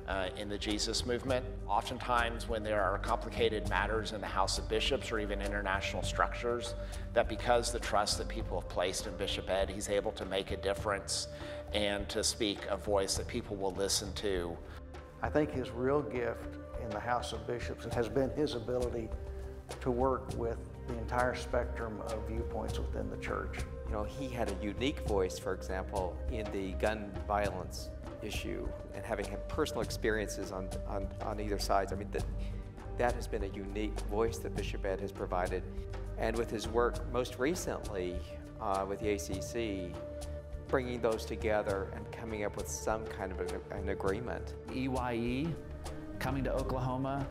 uh, in the Jesus movement. Oftentimes, when there are complicated matters in the House of Bishops or even international structures, that because the trust that people have placed in Bishop Ed, he's able to make a difference and to speak a voice that people will listen to. I think his real gift in the House of Bishops and has been his ability to work with the entire spectrum of viewpoints within the church. You know, he had a unique voice, for example, in the gun violence issue and having had personal experiences on, on, on either sides. I mean, that, that has been a unique voice that Bishop Ed has provided. And with his work most recently uh, with the ACC, bringing those together and coming up with some kind of a, an agreement. EYE coming to Oklahoma,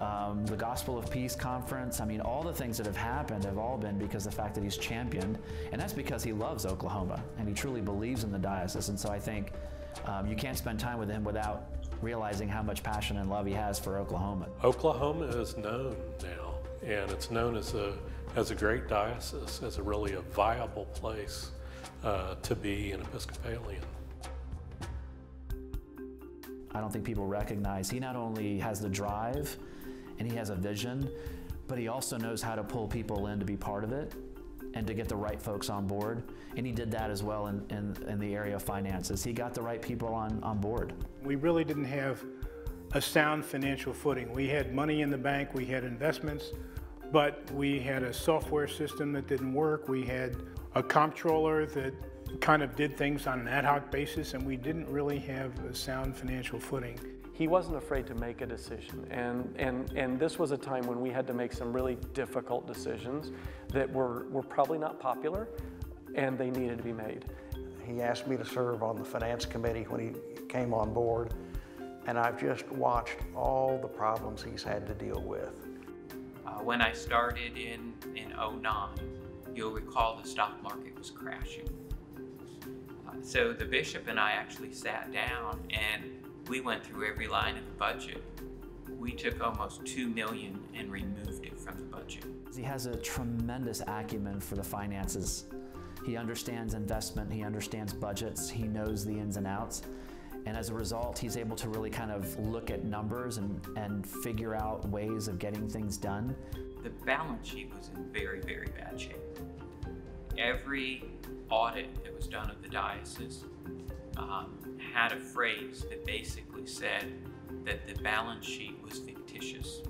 um, the Gospel of Peace conference. I mean, all the things that have happened have all been because of the fact that he's championed, and that's because he loves Oklahoma and he truly believes in the diocese. And so I think um, you can't spend time with him without realizing how much passion and love he has for Oklahoma. Oklahoma is known now, and it's known as a as a great diocese, as a really a viable place uh, to be an Episcopalian. I don't think people recognize he not only has the drive and he has a vision, but he also knows how to pull people in to be part of it and to get the right folks on board. And he did that as well in, in, in, the area of finances. He got the right people on, on board. We really didn't have a sound financial footing. We had money in the bank, we had investments, but we had a software system that didn't work. We had a comptroller that kind of did things on an ad hoc basis, and we didn't really have a sound financial footing he wasn't afraid to make a decision. And, and, and this was a time when we had to make some really difficult decisions that were, were probably not popular and they needed to be made. He asked me to serve on the finance committee when he came on board, and I've just watched all the problems he's had to deal with. Uh, when I started in, in 09, you'll recall the stock market was crashing. So the bishop and I actually sat down and we went through every line of the budget. We took almost two million and removed it from the budget. He has a tremendous acumen for the finances. He understands investment, he understands budgets, he knows the ins and outs. And as a result, he's able to really kind of look at numbers and, and figure out ways of getting things done. The balance sheet was in very, very bad shape. Every audit that was done of the diocese um, had a phrase that basically said that the balance sheet was fictitious.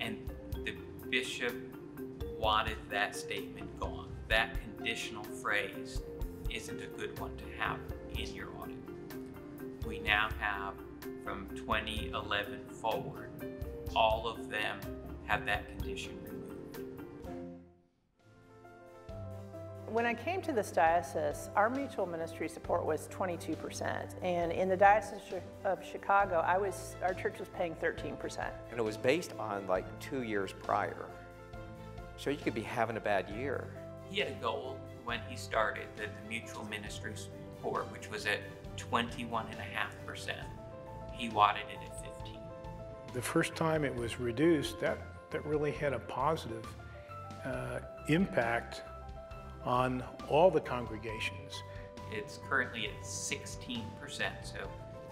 And the bishop wanted that statement gone. That conditional phrase isn't a good one to have in your audit. We now have, from 2011 forward, all of them have that condition When I came to this diocese, our mutual ministry support was 22%. And in the Diocese of Chicago, I was, our church was paying 13%. And it was based on like two years prior. So you could be having a bad year. He had a goal when he started that the mutual ministry support, which was at 21.5%, he wanted it at 15. The first time it was reduced, that, that really had a positive uh, impact on all the congregations. It's currently at 16%, so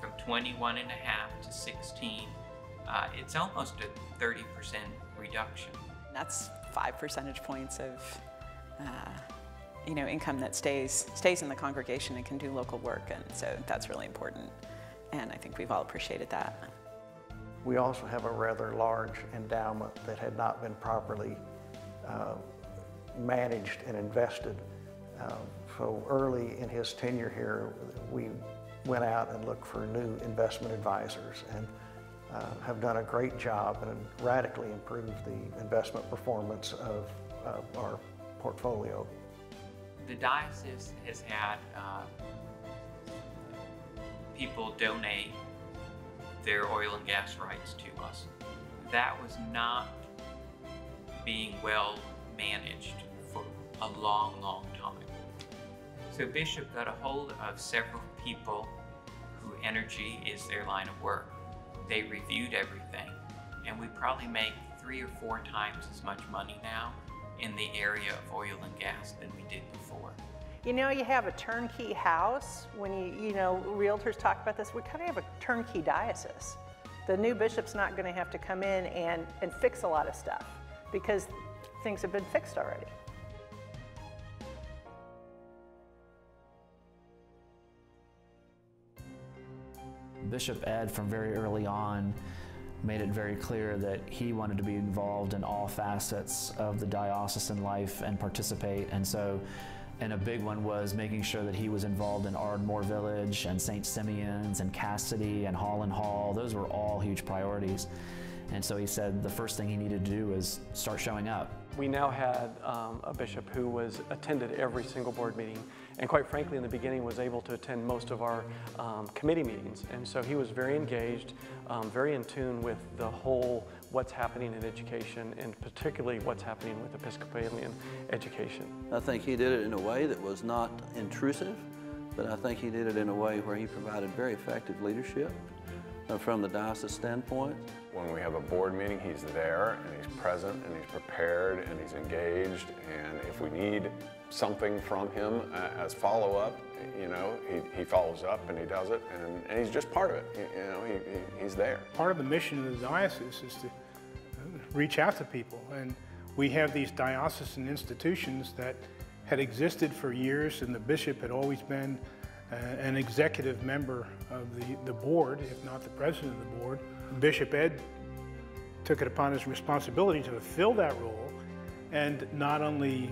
from 21 and a half to 16, uh, it's almost a 30% reduction. That's five percentage points of, uh, you know, income that stays stays in the congregation and can do local work, and so that's really important. And I think we've all appreciated that. We also have a rather large endowment that had not been properly uh, managed and invested. Um, so early in his tenure here, we went out and looked for new investment advisors and uh, have done a great job and radically improved the investment performance of, our portfolio. The diocese has had uh, people donate their oil and gas rights to us. That was not being well managed for a long, long time. So Bishop got a hold of several people who energy is their line of work. They reviewed everything, and we probably make three or four times as much money now in the area of oil and gas than we did before. You know, you have a turnkey house. When you, you know, realtors talk about this, we kind of have a turnkey diocese. The new bishop's not going to have to come in and, and fix a lot of stuff because things have been fixed already. Bishop Ed, from very early on, made it very clear that he wanted to be involved in all facets of the diocesan life and participate. And so, and a big one was making sure that he was involved in Ardmore Village and St. Simeon's and Casady and Holland Hall. Those were all huge priorities. And so he said the first thing he needed to do was start showing up. We now had um, a bishop who was attended every single board meeting, and quite frankly, in the beginning, was able to attend most of our um, committee meetings. And so he was very engaged, um, very in tune with the whole what's happening in education, and particularly what's happening with Episcopalian education. I think he did it in a way that was not intrusive, but I think he did it in a way where he provided very effective leadership uh, from the diocese standpoint. When we have a board meeting, he's there and he's present and he's prepared and he's engaged. And if we need something from him uh, as follow up, you know, he, he follows up and he does it and, and he's just part of it. You, know, he, he, he's there. Part of the mission of the diocese is to reach out to people. And we have these diocesan institutions that had existed for years and the bishop had always been uh, an executive member of the, the board, if not the president of the board. Bishop Ed took it upon his responsibility to fill that role and not only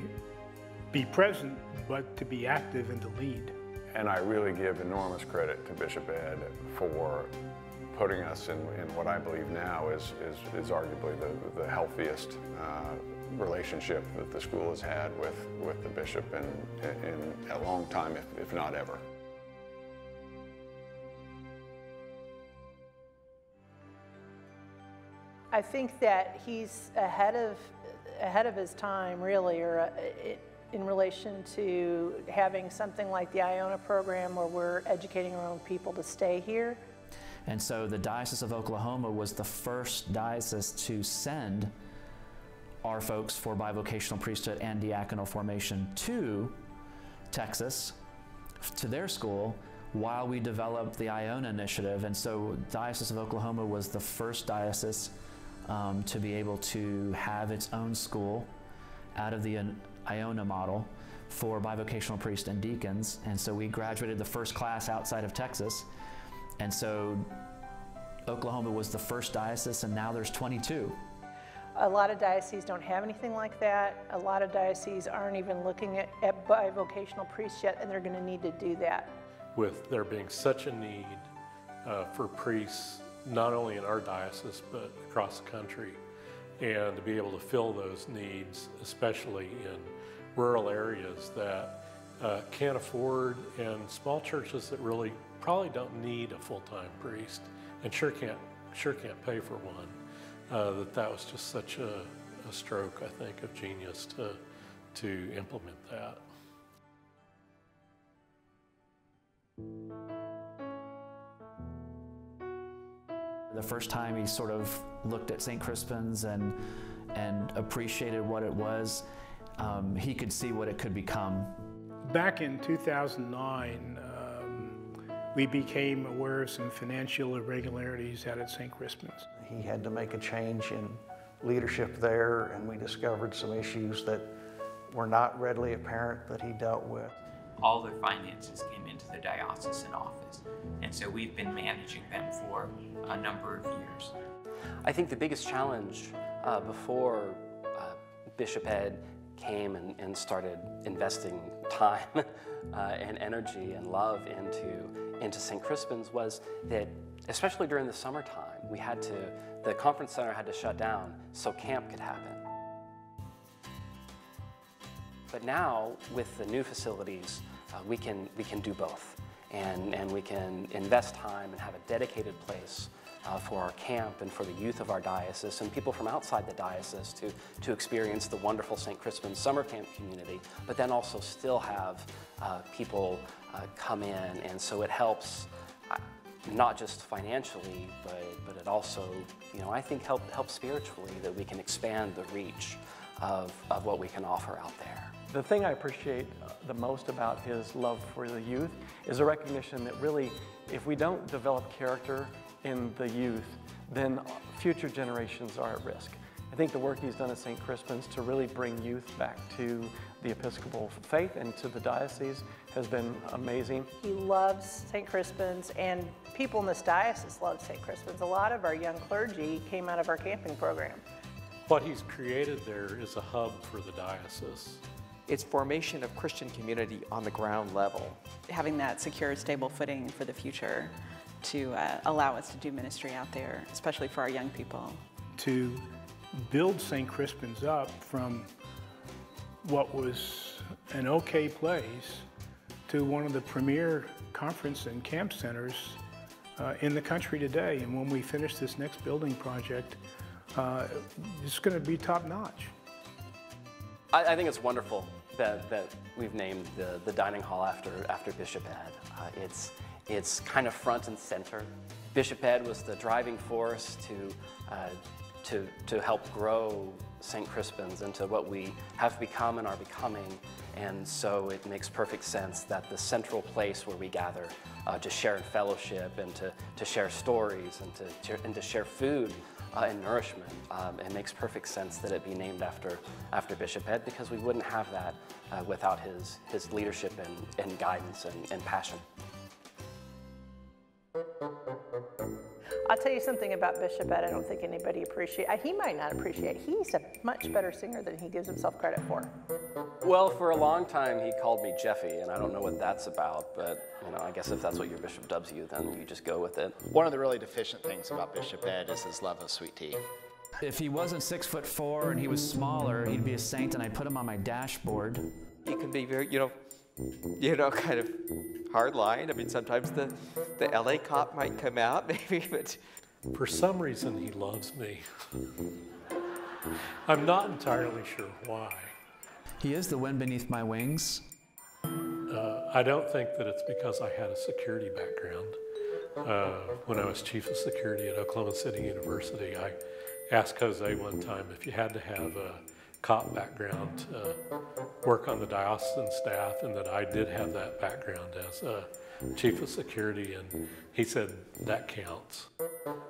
be present, but to be active and to lead. And I really give enormous credit to Bishop Ed for putting us in, in what I believe now is, is, is arguably the, the healthiest uh, relationship that the school has had with, with the bishop in, in a long time, if, if not ever. I think that he's ahead of ahead of his time, really, or uh, in relation to having something like the Iona program where we're educating our own people to stay here. And so the Diocese of Oklahoma was the first diocese to send our folks for bivocational priesthood and diaconal formation to Texas, to their school, while we developed the Iona initiative. And so Diocese of Oklahoma was the first diocese um, to be able to have its own school out of the Iona model for bivocational priests and deacons. And so we graduated the first class outside of Texas. And so Oklahoma was the first diocese, and now there's 22. A lot of dioceses don't have anything like that. A lot of dioceses aren't even looking at, at bivocational priests yet, and they're going to need to do that. With there being such a need uh, for priests, not only in our diocese, but across the country, and to be able to fill those needs, especially in rural areas that uh, can't afford, and small churches that really probably don't need a full-time priest, and sure can't sure can't pay for one uh, that that was just such a, a stroke, I think, of genius to, to implement that. The first time he sort of looked at St. Crispin's and, and appreciated what it was, um, he could see what it could become. Back in 2009, we became aware of some financial irregularities out at St. Crispin's. He had to make a change in leadership there, and we discovered some issues that were not readily apparent that he dealt with. All their finances came into the diocesan office, and so we've been managing them for a number of years. I think the biggest challenge uh, before uh, Bishop Ed came and, and started investing time <laughs> uh, and energy and love into into St. Crispin's was that, especially during the summertime, we had to, the conference center had to shut down so camp could happen. But now, with the new facilities, uh, we, can, we can do both. And, and we can invest time and have a dedicated place uh, for our camp and for the youth of our diocese and people from outside the diocese to, to experience the wonderful St. Crispin summer camp community, but then also still have uh, people uh, come in. And so it helps uh, not just financially, but, but it also, you know, I think help, helps spiritually that we can expand the reach of, of what we can offer out there. The thing I appreciate uh, the most about his love for the youth is a recognition that really, if we don't develop character in the youth, then future generations are at risk. I think the work he's done at St. Crispin's to really bring youth back to the Episcopal faith and to the diocese has been amazing. He loves St. Crispin's and people in this diocese love St. Crispin's. A lot of our young clergy came out of our camping program. What he's created there is a hub for the diocese. It's formation of Christian community on the ground level. Having that secure, stable footing for the future to uh, allow us to do ministry out there, especially for our young people. To build St. Crispin's up from what was an okay place to one of the premier conference and camp centers uh, in the country today. And when we finish this next building project, uh, it's going to be top notch. I, I, think it's wonderful that, that we've named the, the dining hall after, after Bishop Ed. Uh, it's, it's kind of front and center. Bishop Ed was the driving force to, uh, to, to help grow St. Crispin's into what we have become and are becoming. And so it makes perfect sense that the central place where we gather uh, to share in fellowship and to, to share stories and to, and to share food uh, and nourishment, um, it makes perfect sense that it be named after, after Bishop Ed because we wouldn't have that uh, without his, his leadership and, and guidance and, and passion. I'll tell you something about Bishop Ed I don't think anybody appreciates. Uh, he might not appreciate. He's a much better singer than he gives himself credit for. Well, for a long time he called me Jeffy, and I don't know what that's about, but you know, I guess if that's what your bishop dubs you, then you just go with it. One of the really deficient things about Bishop Ed is his love of sweet tea. If he wasn't six foot four and he was smaller, he'd be a saint, and I'd put him on my dashboard. He can be very, you know, <laughs> you know, kind of hard line. I mean, sometimes the, the LA cop might come out, <laughs> maybe, but. For some reason, he loves me. <laughs> I'm not entirely sure why. He is the wind beneath my wings. Uh, I don't think that it's because I had a security background. Uh, when I was chief of security at Oklahoma City University, I asked Jose one time if you had to have a cop background to work on the diocesan staff, and that I did have that background as a chief of security, and he said that counts.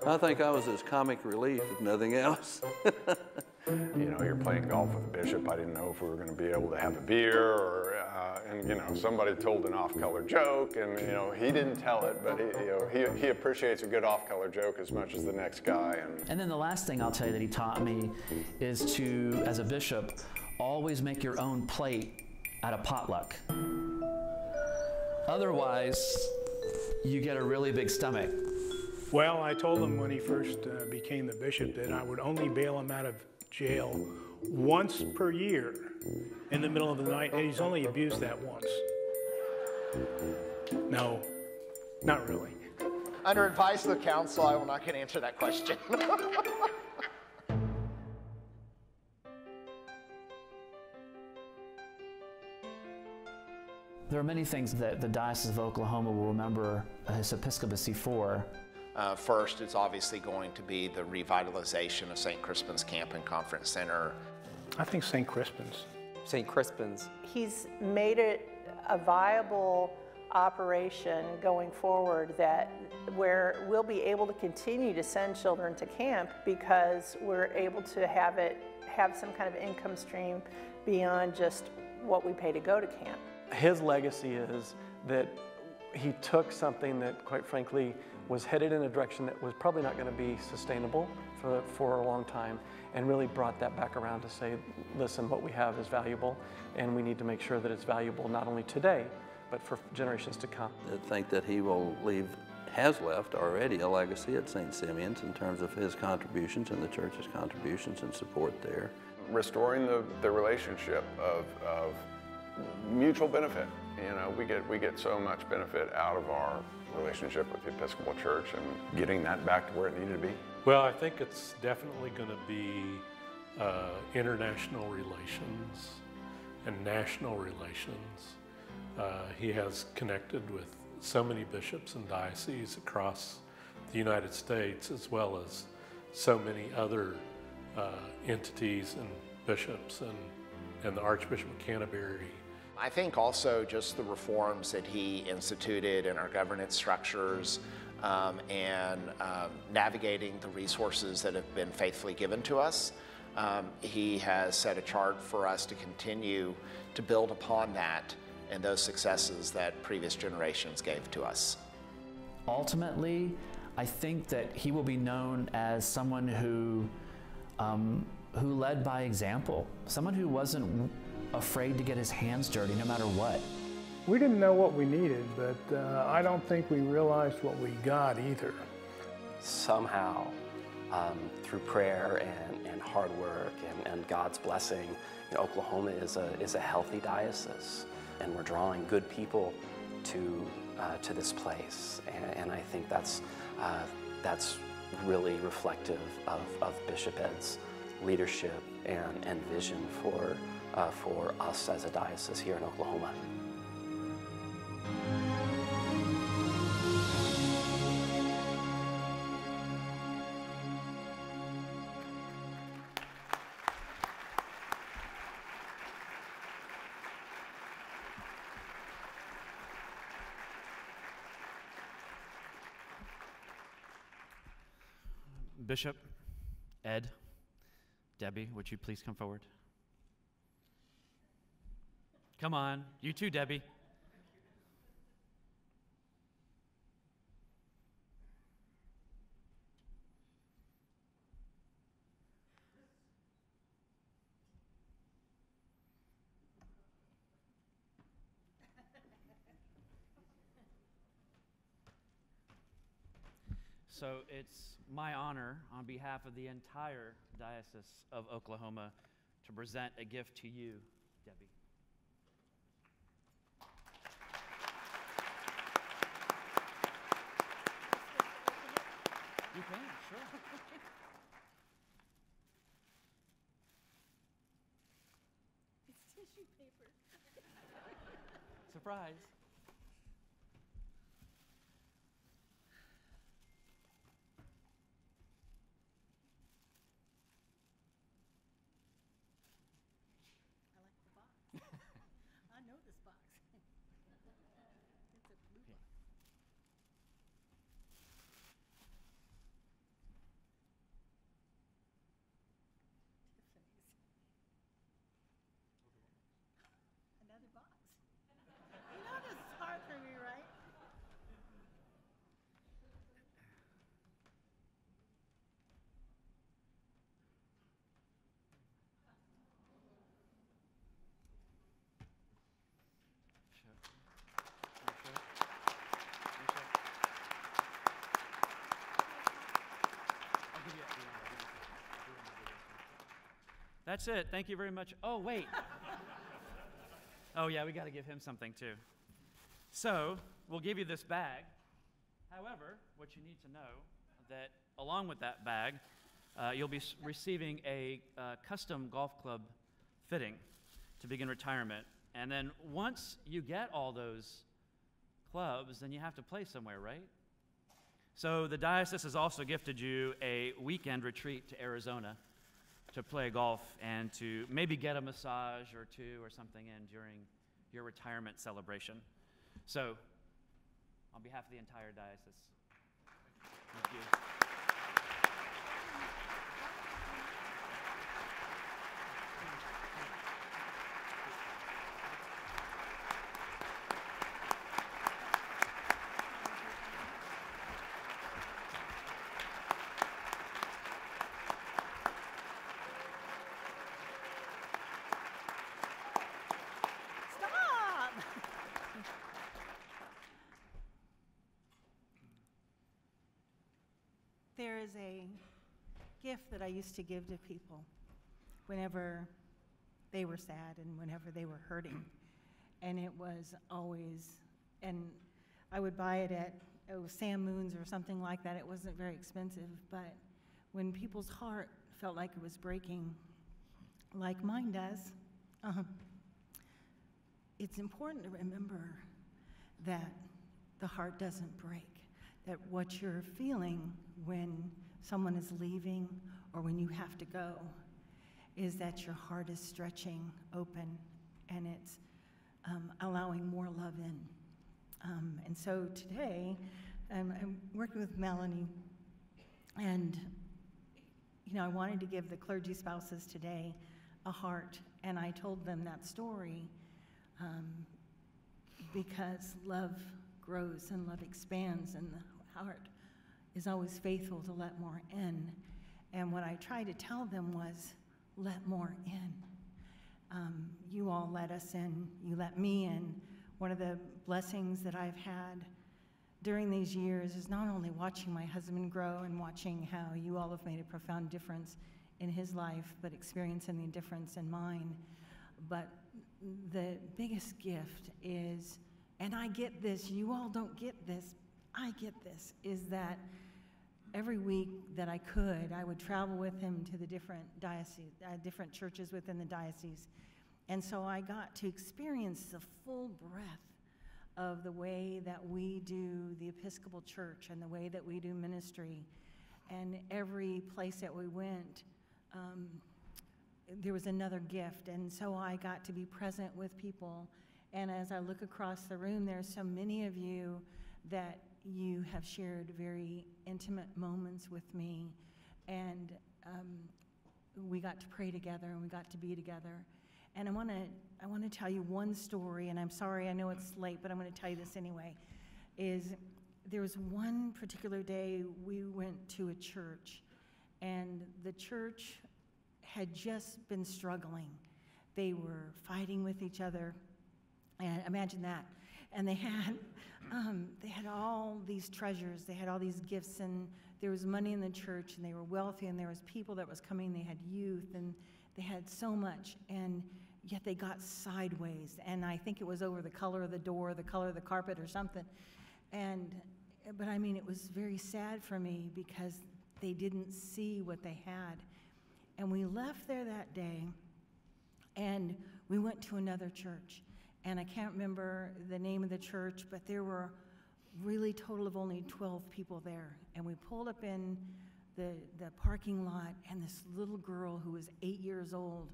I think I was his comic relief, if nothing else. <laughs> you know, you're playing golf with the bishop. I didn't know if we were going to be able to have a beer or, uh, and you know, somebody told an off-color joke, and you know, he didn't tell it, but he, you know, he, he appreciates a good off-color joke as much as the next guy. And And then the last thing I'll tell you that he taught me is to, as a bishop, always make your own plate at a potluck. Otherwise, you get a really big stomach. Well, I told him when he first uh, became the bishop that I would only bail him out of jail once per year in the middle of the night, and he's only abused that once. No, not really. Under advice of the counsel, I will not can answer that question. <laughs> There are many things that the Diocese of Oklahoma will remember his episcopacy for. Uh, first, it's obviously going to be the revitalization of St. Crispin's Camp and Conference Center. I think St. Crispin's. St. Crispin's. He's made it a viable operation going forward that where we'll be able to continue to send children to camp because we're able to have it have some kind of income stream beyond just what we pay to go to camp. His legacy is that he took something that, quite frankly, was headed in a direction that was probably not going to be sustainable for, for a long time and really brought that back around to say, listen, what we have is valuable and we need to make sure that it's valuable not only today, but for generations to come. I think that he will leave, has left already a legacy at St. Simeon's in terms of his contributions and the church's contributions and support there. restoring the, the relationship of, of mutual benefit. You know, we get, we get so much benefit out of our relationship with the Episcopal Church and getting that back to where it needed to be. Well, I think it's definitely going to be uh, international relations and national relations. Uh, he has connected with so many bishops and dioceses across the United States, as well as so many other uh, entities and bishops and, and the Archbishop of Canterbury. I think also just the reforms that he instituted in our governance structures um, and um, navigating the resources that have been faithfully given to us. Um, he has set a chart for us to continue to build upon that and those successes that previous generations gave to us. Ultimately, I think that he will be known as someone who, um, who led by example, someone who wasn't afraid to get his hands dirty no matter what. We didn't know what we needed, but uh, I don't think we realized what we got either. Somehow, um, through prayer and, and hard work and, and God's blessing, you know, Oklahoma is a, is a healthy diocese, and we're drawing good people to, uh, to this place. And, and I think that's, uh, that's really reflective of, of Bishop Ed's leadership and, and vision for, uh, for us as a diocese here in Oklahoma. Bishop, Ed, Debbie, would you please come forward? Come on, you too, Debbie. So it's my honor on behalf of the entire Diocese of Oklahoma to present a gift to you, Debbie. You can, sure. It's tissue paper. Surprise. I like the box. I know this box. It's a blue box. Tiffany. That's it. Thank you very much. Oh, wait. oh, yeah, we got to give him something too. So, we'll give you this bag. However, what you need to know that along with that bag, uh, you'll be receiving a uh, custom golf club fitting to begin retirement. And then once you get all those clubs, then you have to play somewhere, right? So the diocese has also gifted you a weekend retreat to Arizona to play golf and to maybe get a massage or two or something in during your retirement celebration. So, on behalf of the entire diocese, thank you. Stop! There is a gift that I used to give to people whenever they were sad and whenever they were hurting. And it was always, and I would buy it at oh, Sam Moon's or something like that. It wasn't very expensive, but when people's heart felt like it was breaking, like mine does, uh it's important to remember that the heart doesn't break, that what you're feeling when someone is leaving or when you have to go is that your heart is stretching open and it's um, allowing more love in. Um, and so today, I'm, I'm working with Melanie, and you know, I wanted to give the clergy spouses today a heart, and I told them that story um, because love grows and love expands, and the heart is always faithful to let more in. And what I tried to tell them was, let more in. Um, you all let us in, you let me in. One of the blessings that I've had during these years is not only watching my husband grow and watching how you all have made a profound difference in his life, but experiencing the difference in mine. But the biggest gift is, and I get this, you all don't get this, I get this, is that every week that I could, I would travel with him to the different diocese, uh, different churches within the diocese. And so I got to experience the full breadth of the way that we do the Episcopal Church and the way that we do ministry. And every place that we went, um, there was another gift. And so I got to be present with people. And as I look across the room, there's so many of you that you have shared very intimate moments with me. And um, we got to pray together and we got to be together. And I want to I want to tell you one story, and I'm sorry, I know it's late, but I'm going to tell you this anyway. Is there was one particular day we went to a church, and the church had just been struggling. They were fighting with each other, and imagine that. And they had um, they had all these treasures, they had all these gifts, and there was money in the church, and they were wealthy, and there was people that was coming. They had youth, and they had so much, and yet they got sideways. And I think it was over the color of the door, the color of the carpet, or something. And but I mean, it was very sad for me because they didn't see what they had. And we left there that day, and we went to another church. And I can't remember the name of the church, but there were really total of only 12 people there. And we pulled up in the, the parking lot, and this little girl who was eight years old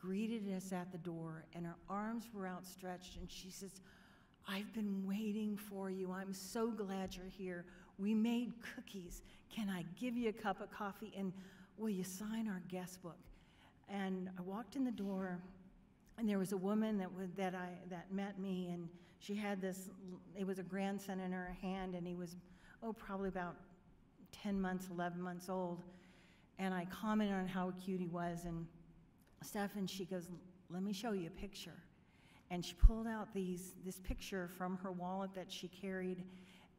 greeted us at the door, and her arms were outstretched, and she says, I've been waiting for you. I'm so glad you're here. We made cookies. Can I give you a cup of coffee? And will you sign our guest book? And I walked in the door, and there was a woman that, was, that, I, that met me, and she had this, it was a grandson in her hand, and he was, oh, probably about 10 months, 11 months old. And I commented on how cute he was, and Steph, she goes, let me show you a picture. And she pulled out these, this picture from her wallet that she carried,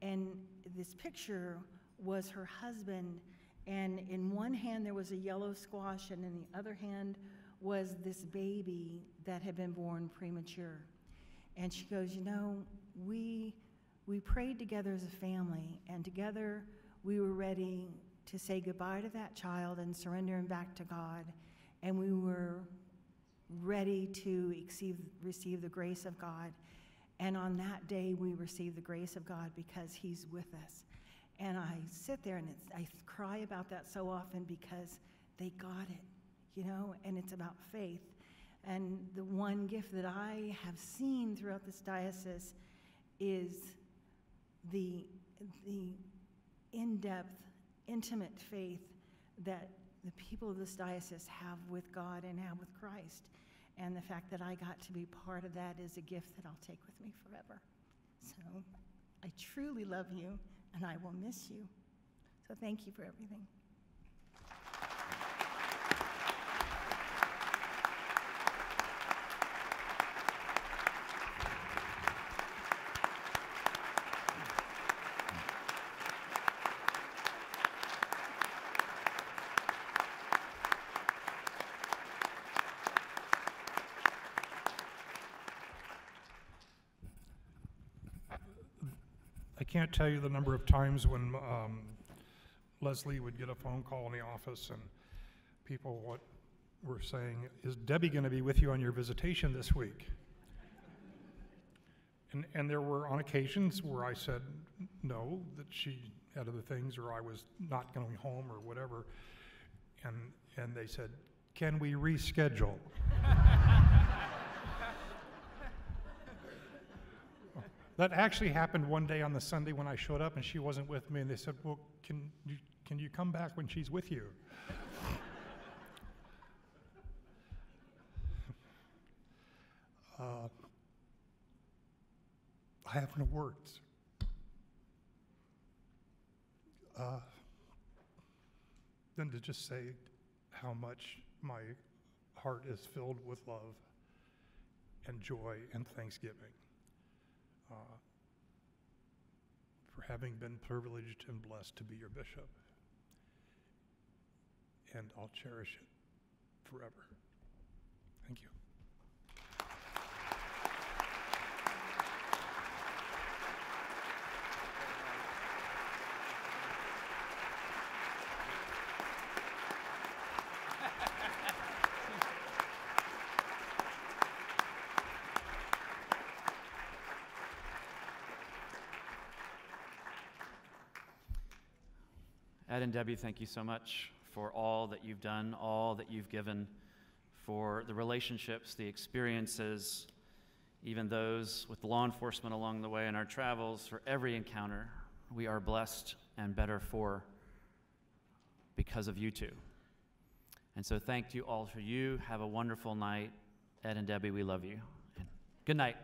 and this picture was her husband. And in one hand there was a yellow squash, and in the other hand was this baby that had been born premature. And she goes, You know, we, we prayed together as a family, and together we were ready to say goodbye to that child and surrender him back to God. And we were ready to receive, receive the grace of God. And on that day, we receive the grace of God because He's with us. And I sit there and I cry about that so often because they got it, you know, and it's about faith. And the one gift that I have seen throughout this diocese is the, the in depth, intimate faith that the people of this diocese have with God and have with Christ. And the fact that I got to be part of that is a gift that I'll take with me forever. So I truly love you and I will miss you. So thank you for everything. Can't tell you the number of times when um, Leslie would get a phone call in the office and people what were saying, "Is Debbie going to be with you on your visitation this week?" And and there were on occasions where I said no, that she had other things, or I was not going home, or whatever, and and they said, "Can we reschedule?" <laughs> That actually happened one day on the Sunday when I showed up and she wasn't with me, and they said, Well, can you, can you come back when she's with you? uh, I have no words. Uh, than to just say how much my heart is filled with love and joy and thanksgiving uh, for having been privileged and blessed to be your bishop. And I'll cherish it forever. Thank you. Ed and Debbie, thank you so much for all that you've done, all that you've given, for the relationships, the experiences, even those with law enforcement along the way in our travels, for every encounter. We are blessed and better for because of you two. And so thank you all for you. Have a wonderful night. Ed and Debbie, we love you. Good night.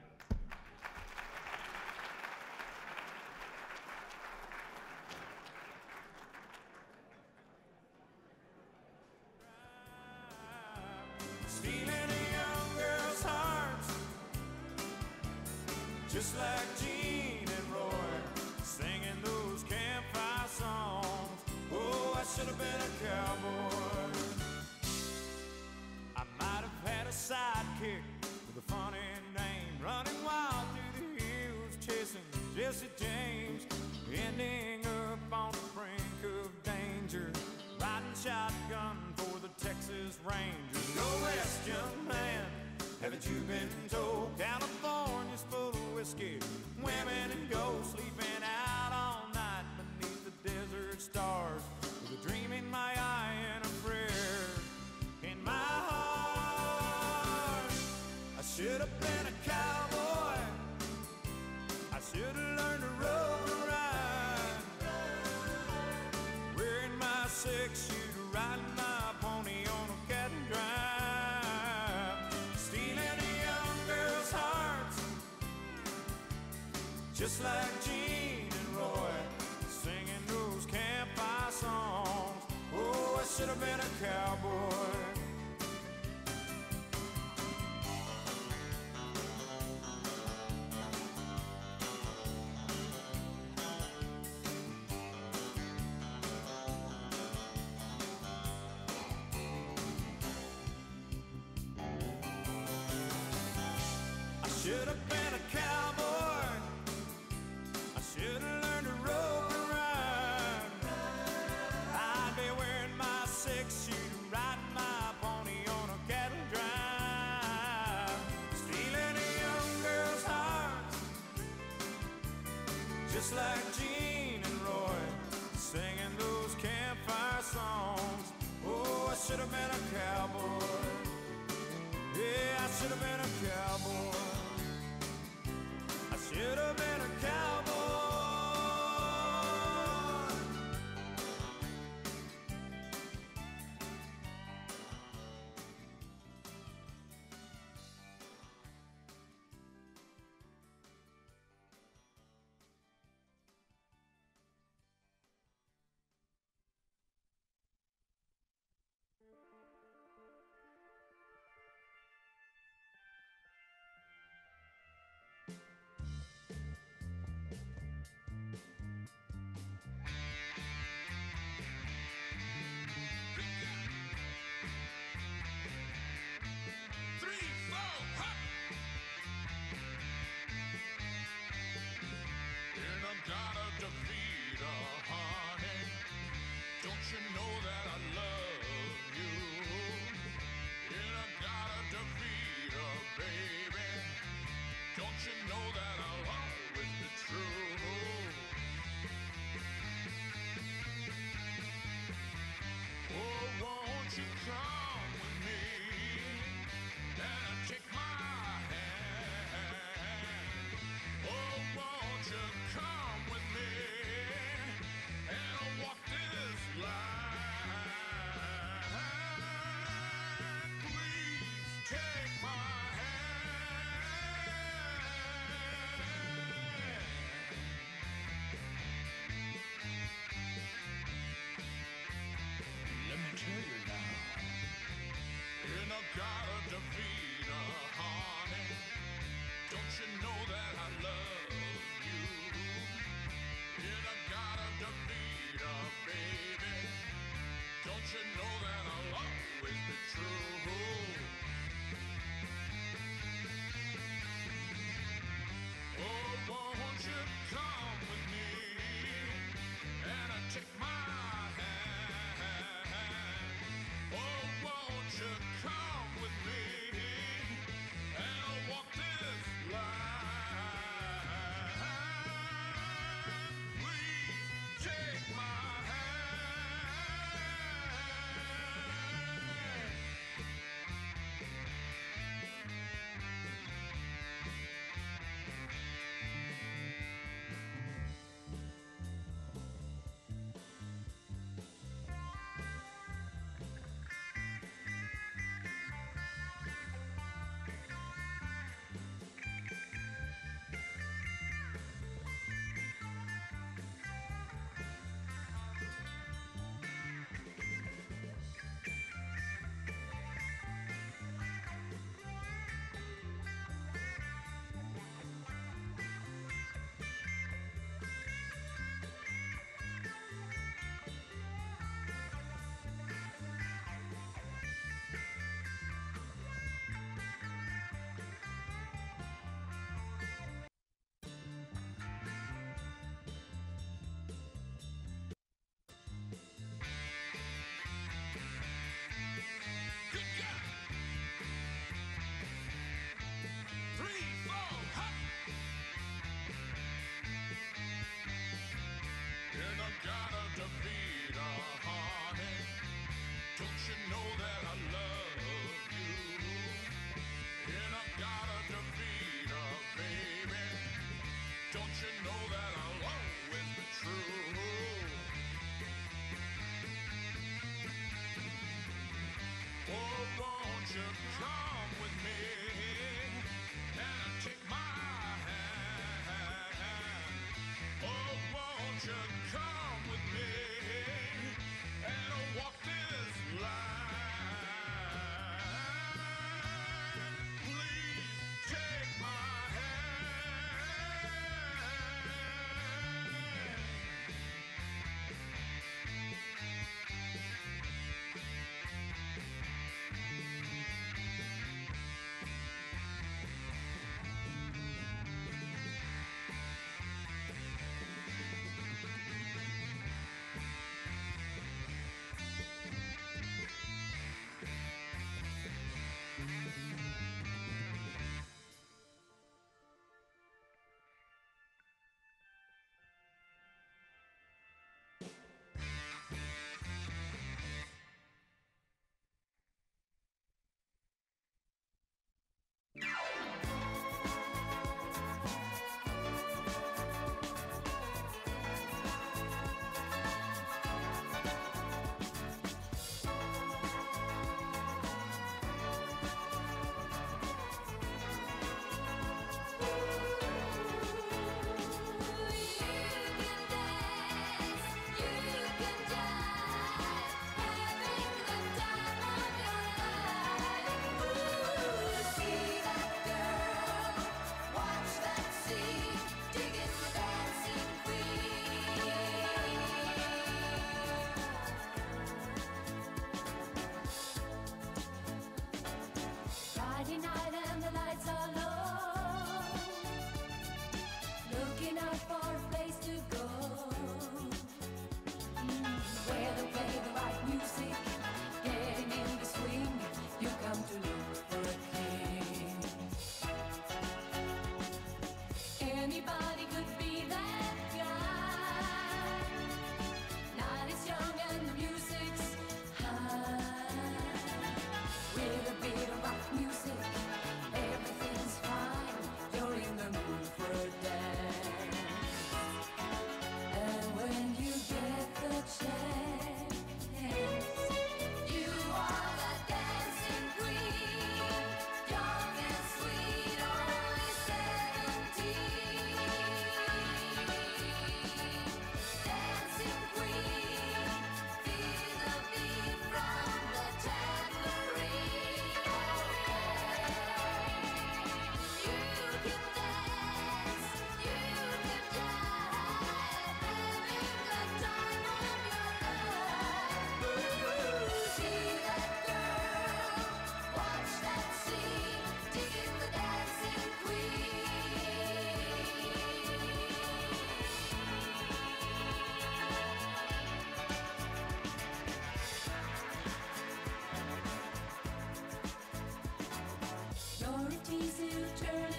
turn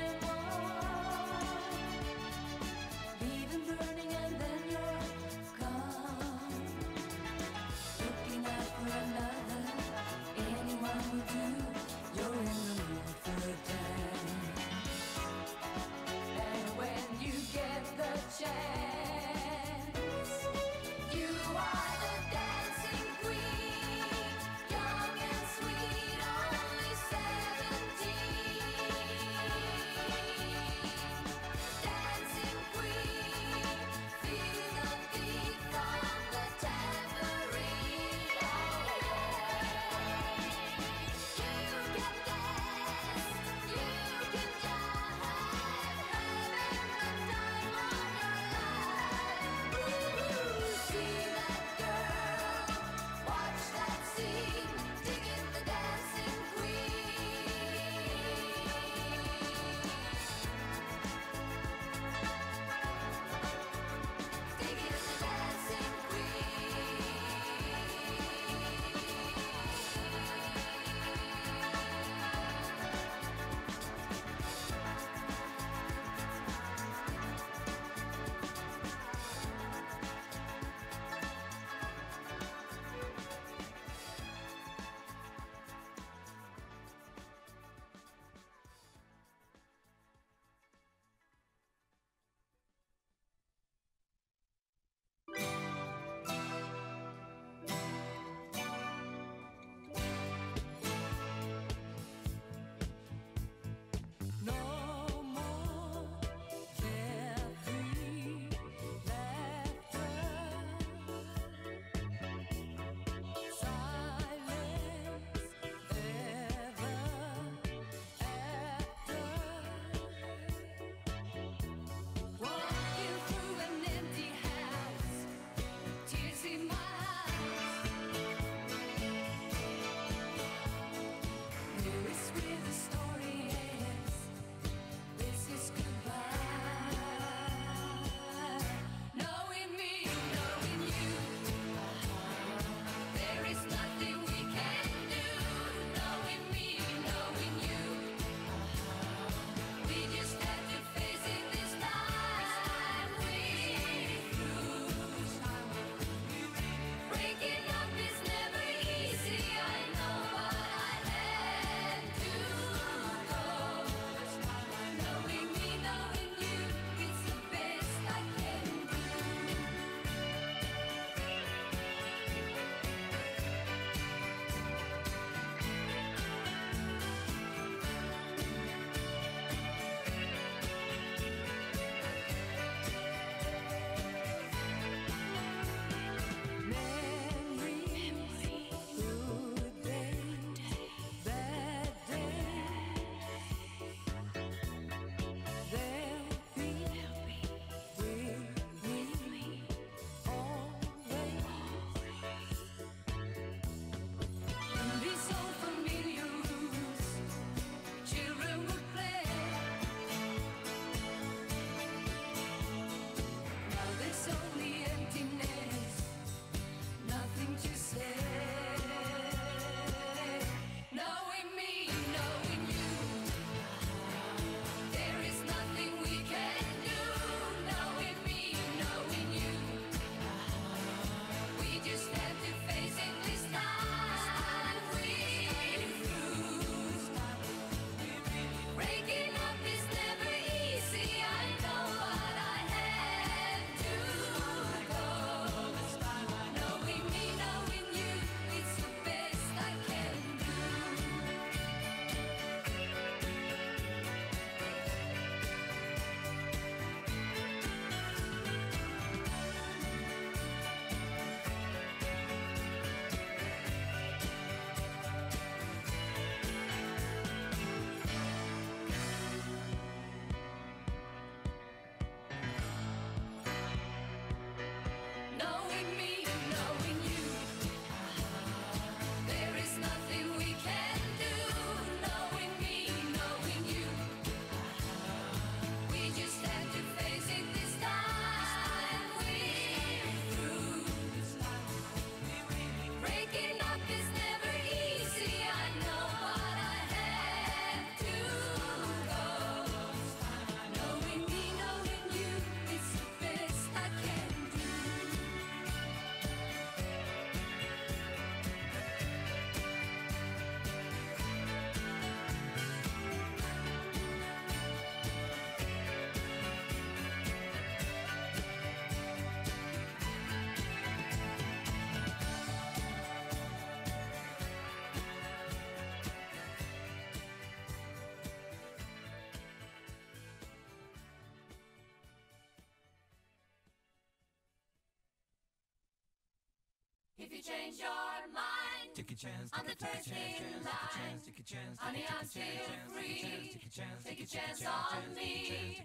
If you change your mind, take a chance on the first in line. Take a chance, honey, I'm still free. Take a chance on me.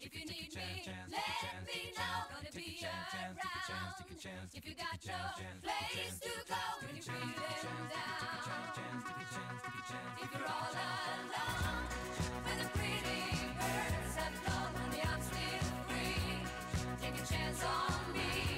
If you need me, let me know. Gonna be around. If you got no place to go when you're feeling down, if you're all alone, when the pretty birds have flown, honey, I'm still free. Take a chance on me.